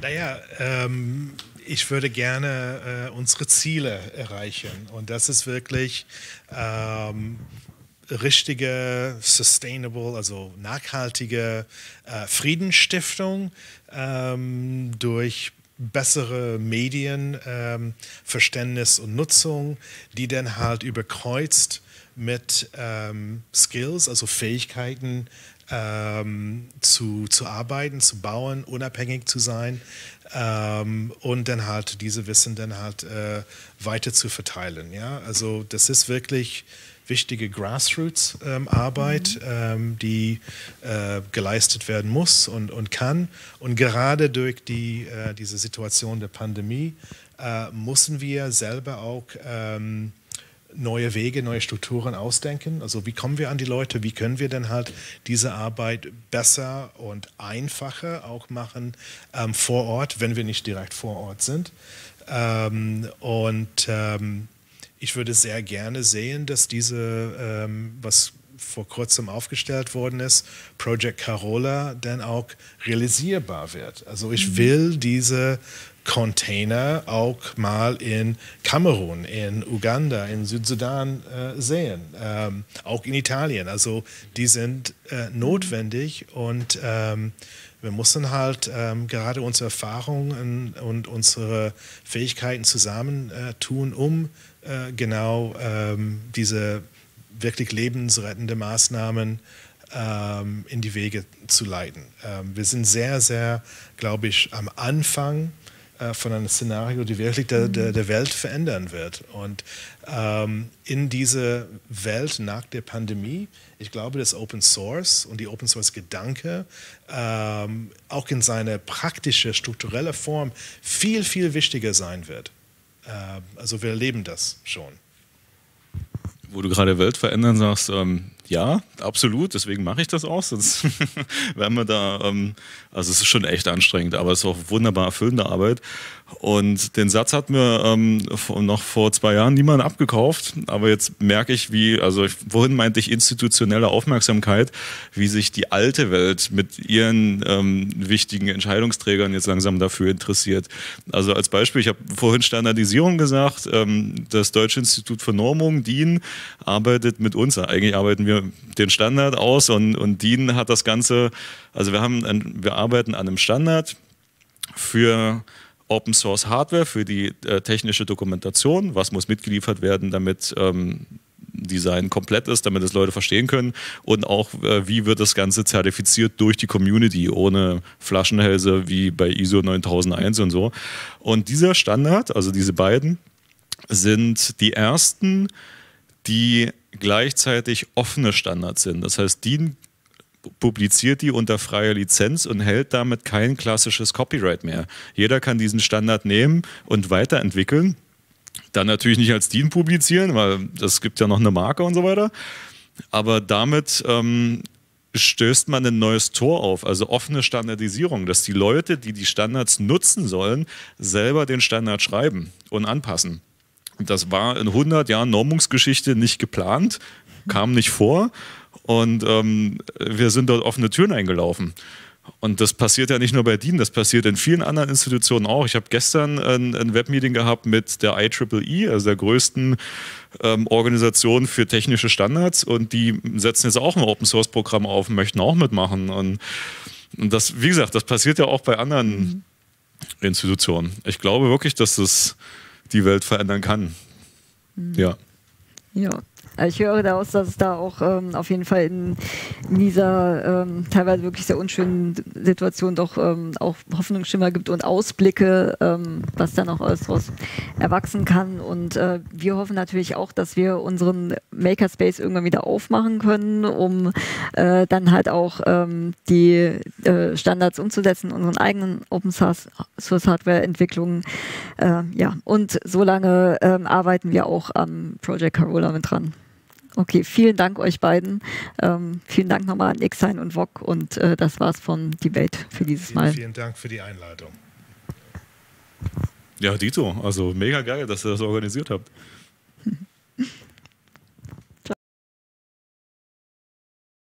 Naja, ähm, ich würde gerne äh, unsere Ziele erreichen. Und das ist wirklich ähm, richtige, sustainable, also nachhaltige äh, Friedensstiftung ähm, durch bessere Medienverständnis ähm, und Nutzung, die dann halt überkreuzt mit ähm, Skills, also Fähigkeiten ähm, zu, zu arbeiten, zu bauen, unabhängig zu sein ähm, und dann halt diese Wissen dann halt äh, weiter zu verteilen. Ja? Also das ist wirklich wichtige Grassroots-Arbeit, ähm, ähm, die äh, geleistet werden muss und, und kann. Und gerade durch die, äh, diese Situation der Pandemie äh, müssen wir selber auch ähm, neue Wege, neue Strukturen ausdenken. Also wie kommen wir an die Leute? Wie können wir denn halt diese Arbeit besser und einfacher auch machen ähm, vor Ort, wenn wir nicht direkt vor Ort sind? Ähm, und ähm, ich würde sehr gerne sehen, dass diese, ähm, was vor kurzem aufgestellt worden ist, Project Carola, dann auch realisierbar wird. Also ich mhm. will diese Container auch mal in Kamerun, in Uganda, in Südsudan äh, sehen, ähm, auch in Italien. Also die sind äh, notwendig und ähm, wir müssen halt ähm, gerade unsere Erfahrungen und unsere Fähigkeiten zusammentun, äh, um äh, genau ähm, diese wirklich lebensrettende Maßnahmen ähm, in die Wege zu leiten. Ähm, wir sind sehr, sehr, glaube ich, am Anfang von einem Szenario, die wirklich der, der, der Welt verändern wird. Und ähm, in diese Welt nach der Pandemie, ich glaube, dass Open Source und die Open Source Gedanke ähm, auch in seiner praktischen, strukturellen Form viel, viel wichtiger sein wird. Äh, also wir erleben das schon. Wo du gerade Welt verändern sagst, ähm, ja, absolut, deswegen mache ich das auch, sonst wären wir da, ähm, also es ist schon echt anstrengend, aber es ist auch wunderbar erfüllende Arbeit. Und den Satz hat mir ähm, noch vor zwei Jahren niemand abgekauft, aber jetzt merke ich, wie, also wohin meinte ich institutionelle Aufmerksamkeit, wie sich die alte Welt mit ihren ähm, wichtigen Entscheidungsträgern jetzt langsam dafür interessiert. Also als Beispiel, ich habe vorhin Standardisierung gesagt, ähm, das Deutsche Institut für Normung, DIN, arbeitet mit uns, eigentlich arbeiten wir den Standard aus und, und DIN hat das Ganze, also wir haben, ein, wir arbeiten an einem Standard für Open Source Hardware für die äh, technische Dokumentation. Was muss mitgeliefert werden, damit ähm, Design komplett ist, damit es Leute verstehen können und auch äh, wie wird das Ganze zertifiziert durch die Community ohne Flaschenhälse wie bei ISO 9001 und so. Und dieser Standard, also diese beiden, sind die ersten, die gleichzeitig offene Standards sind. Das heißt, die publiziert die unter freier Lizenz und hält damit kein klassisches Copyright mehr. Jeder kann diesen Standard nehmen und weiterentwickeln. Dann natürlich nicht als DIN publizieren, weil das gibt ja noch eine Marke und so weiter. Aber damit ähm, stößt man ein neues Tor auf, also offene Standardisierung, dass die Leute, die die Standards nutzen sollen, selber den Standard schreiben und anpassen. Das war in 100 Jahren Normungsgeschichte nicht geplant, kam nicht vor. Und ähm, wir sind dort offene Türen eingelaufen. Und das passiert ja nicht nur bei DIN, das passiert in vielen anderen Institutionen auch. Ich habe gestern ein, ein, Webmeeting gehabt mit der IEEE, also der größten ähm, Organisation für technische Standards. Und die setzen jetzt auch ein Open Source Programm auf und möchten auch mitmachen. Und, und das, wie gesagt, das passiert ja auch bei anderen mhm. Institutionen. Ich glaube wirklich, dass das die Welt verändern kann. Mhm. Ja. Ja, also ich höre daraus, dass es da auch ähm, auf jeden Fall in, in dieser ähm, teilweise wirklich sehr unschönen Situation doch ähm, auch Hoffnungsschimmer gibt und Ausblicke, ähm, was da noch alles daraus erwachsen kann. Und äh, wir hoffen natürlich auch, dass wir unseren Makerspace irgendwann wieder aufmachen können, um äh, dann halt auch ähm, die äh, Standards umzusetzen, unseren eigenen Open Source Hardware Entwicklungen. Äh, ja, und solange ähm, arbeiten wir auch am Project Carola mit dran. Okay, vielen Dank euch beiden. Ähm, vielen Dank nochmal an Xein und VOG und äh, das war's von Debate für dieses vielen, Mal. Vielen Dank für die Einladung. Ja, Dito, also mega geil, dass ihr das organisiert habt.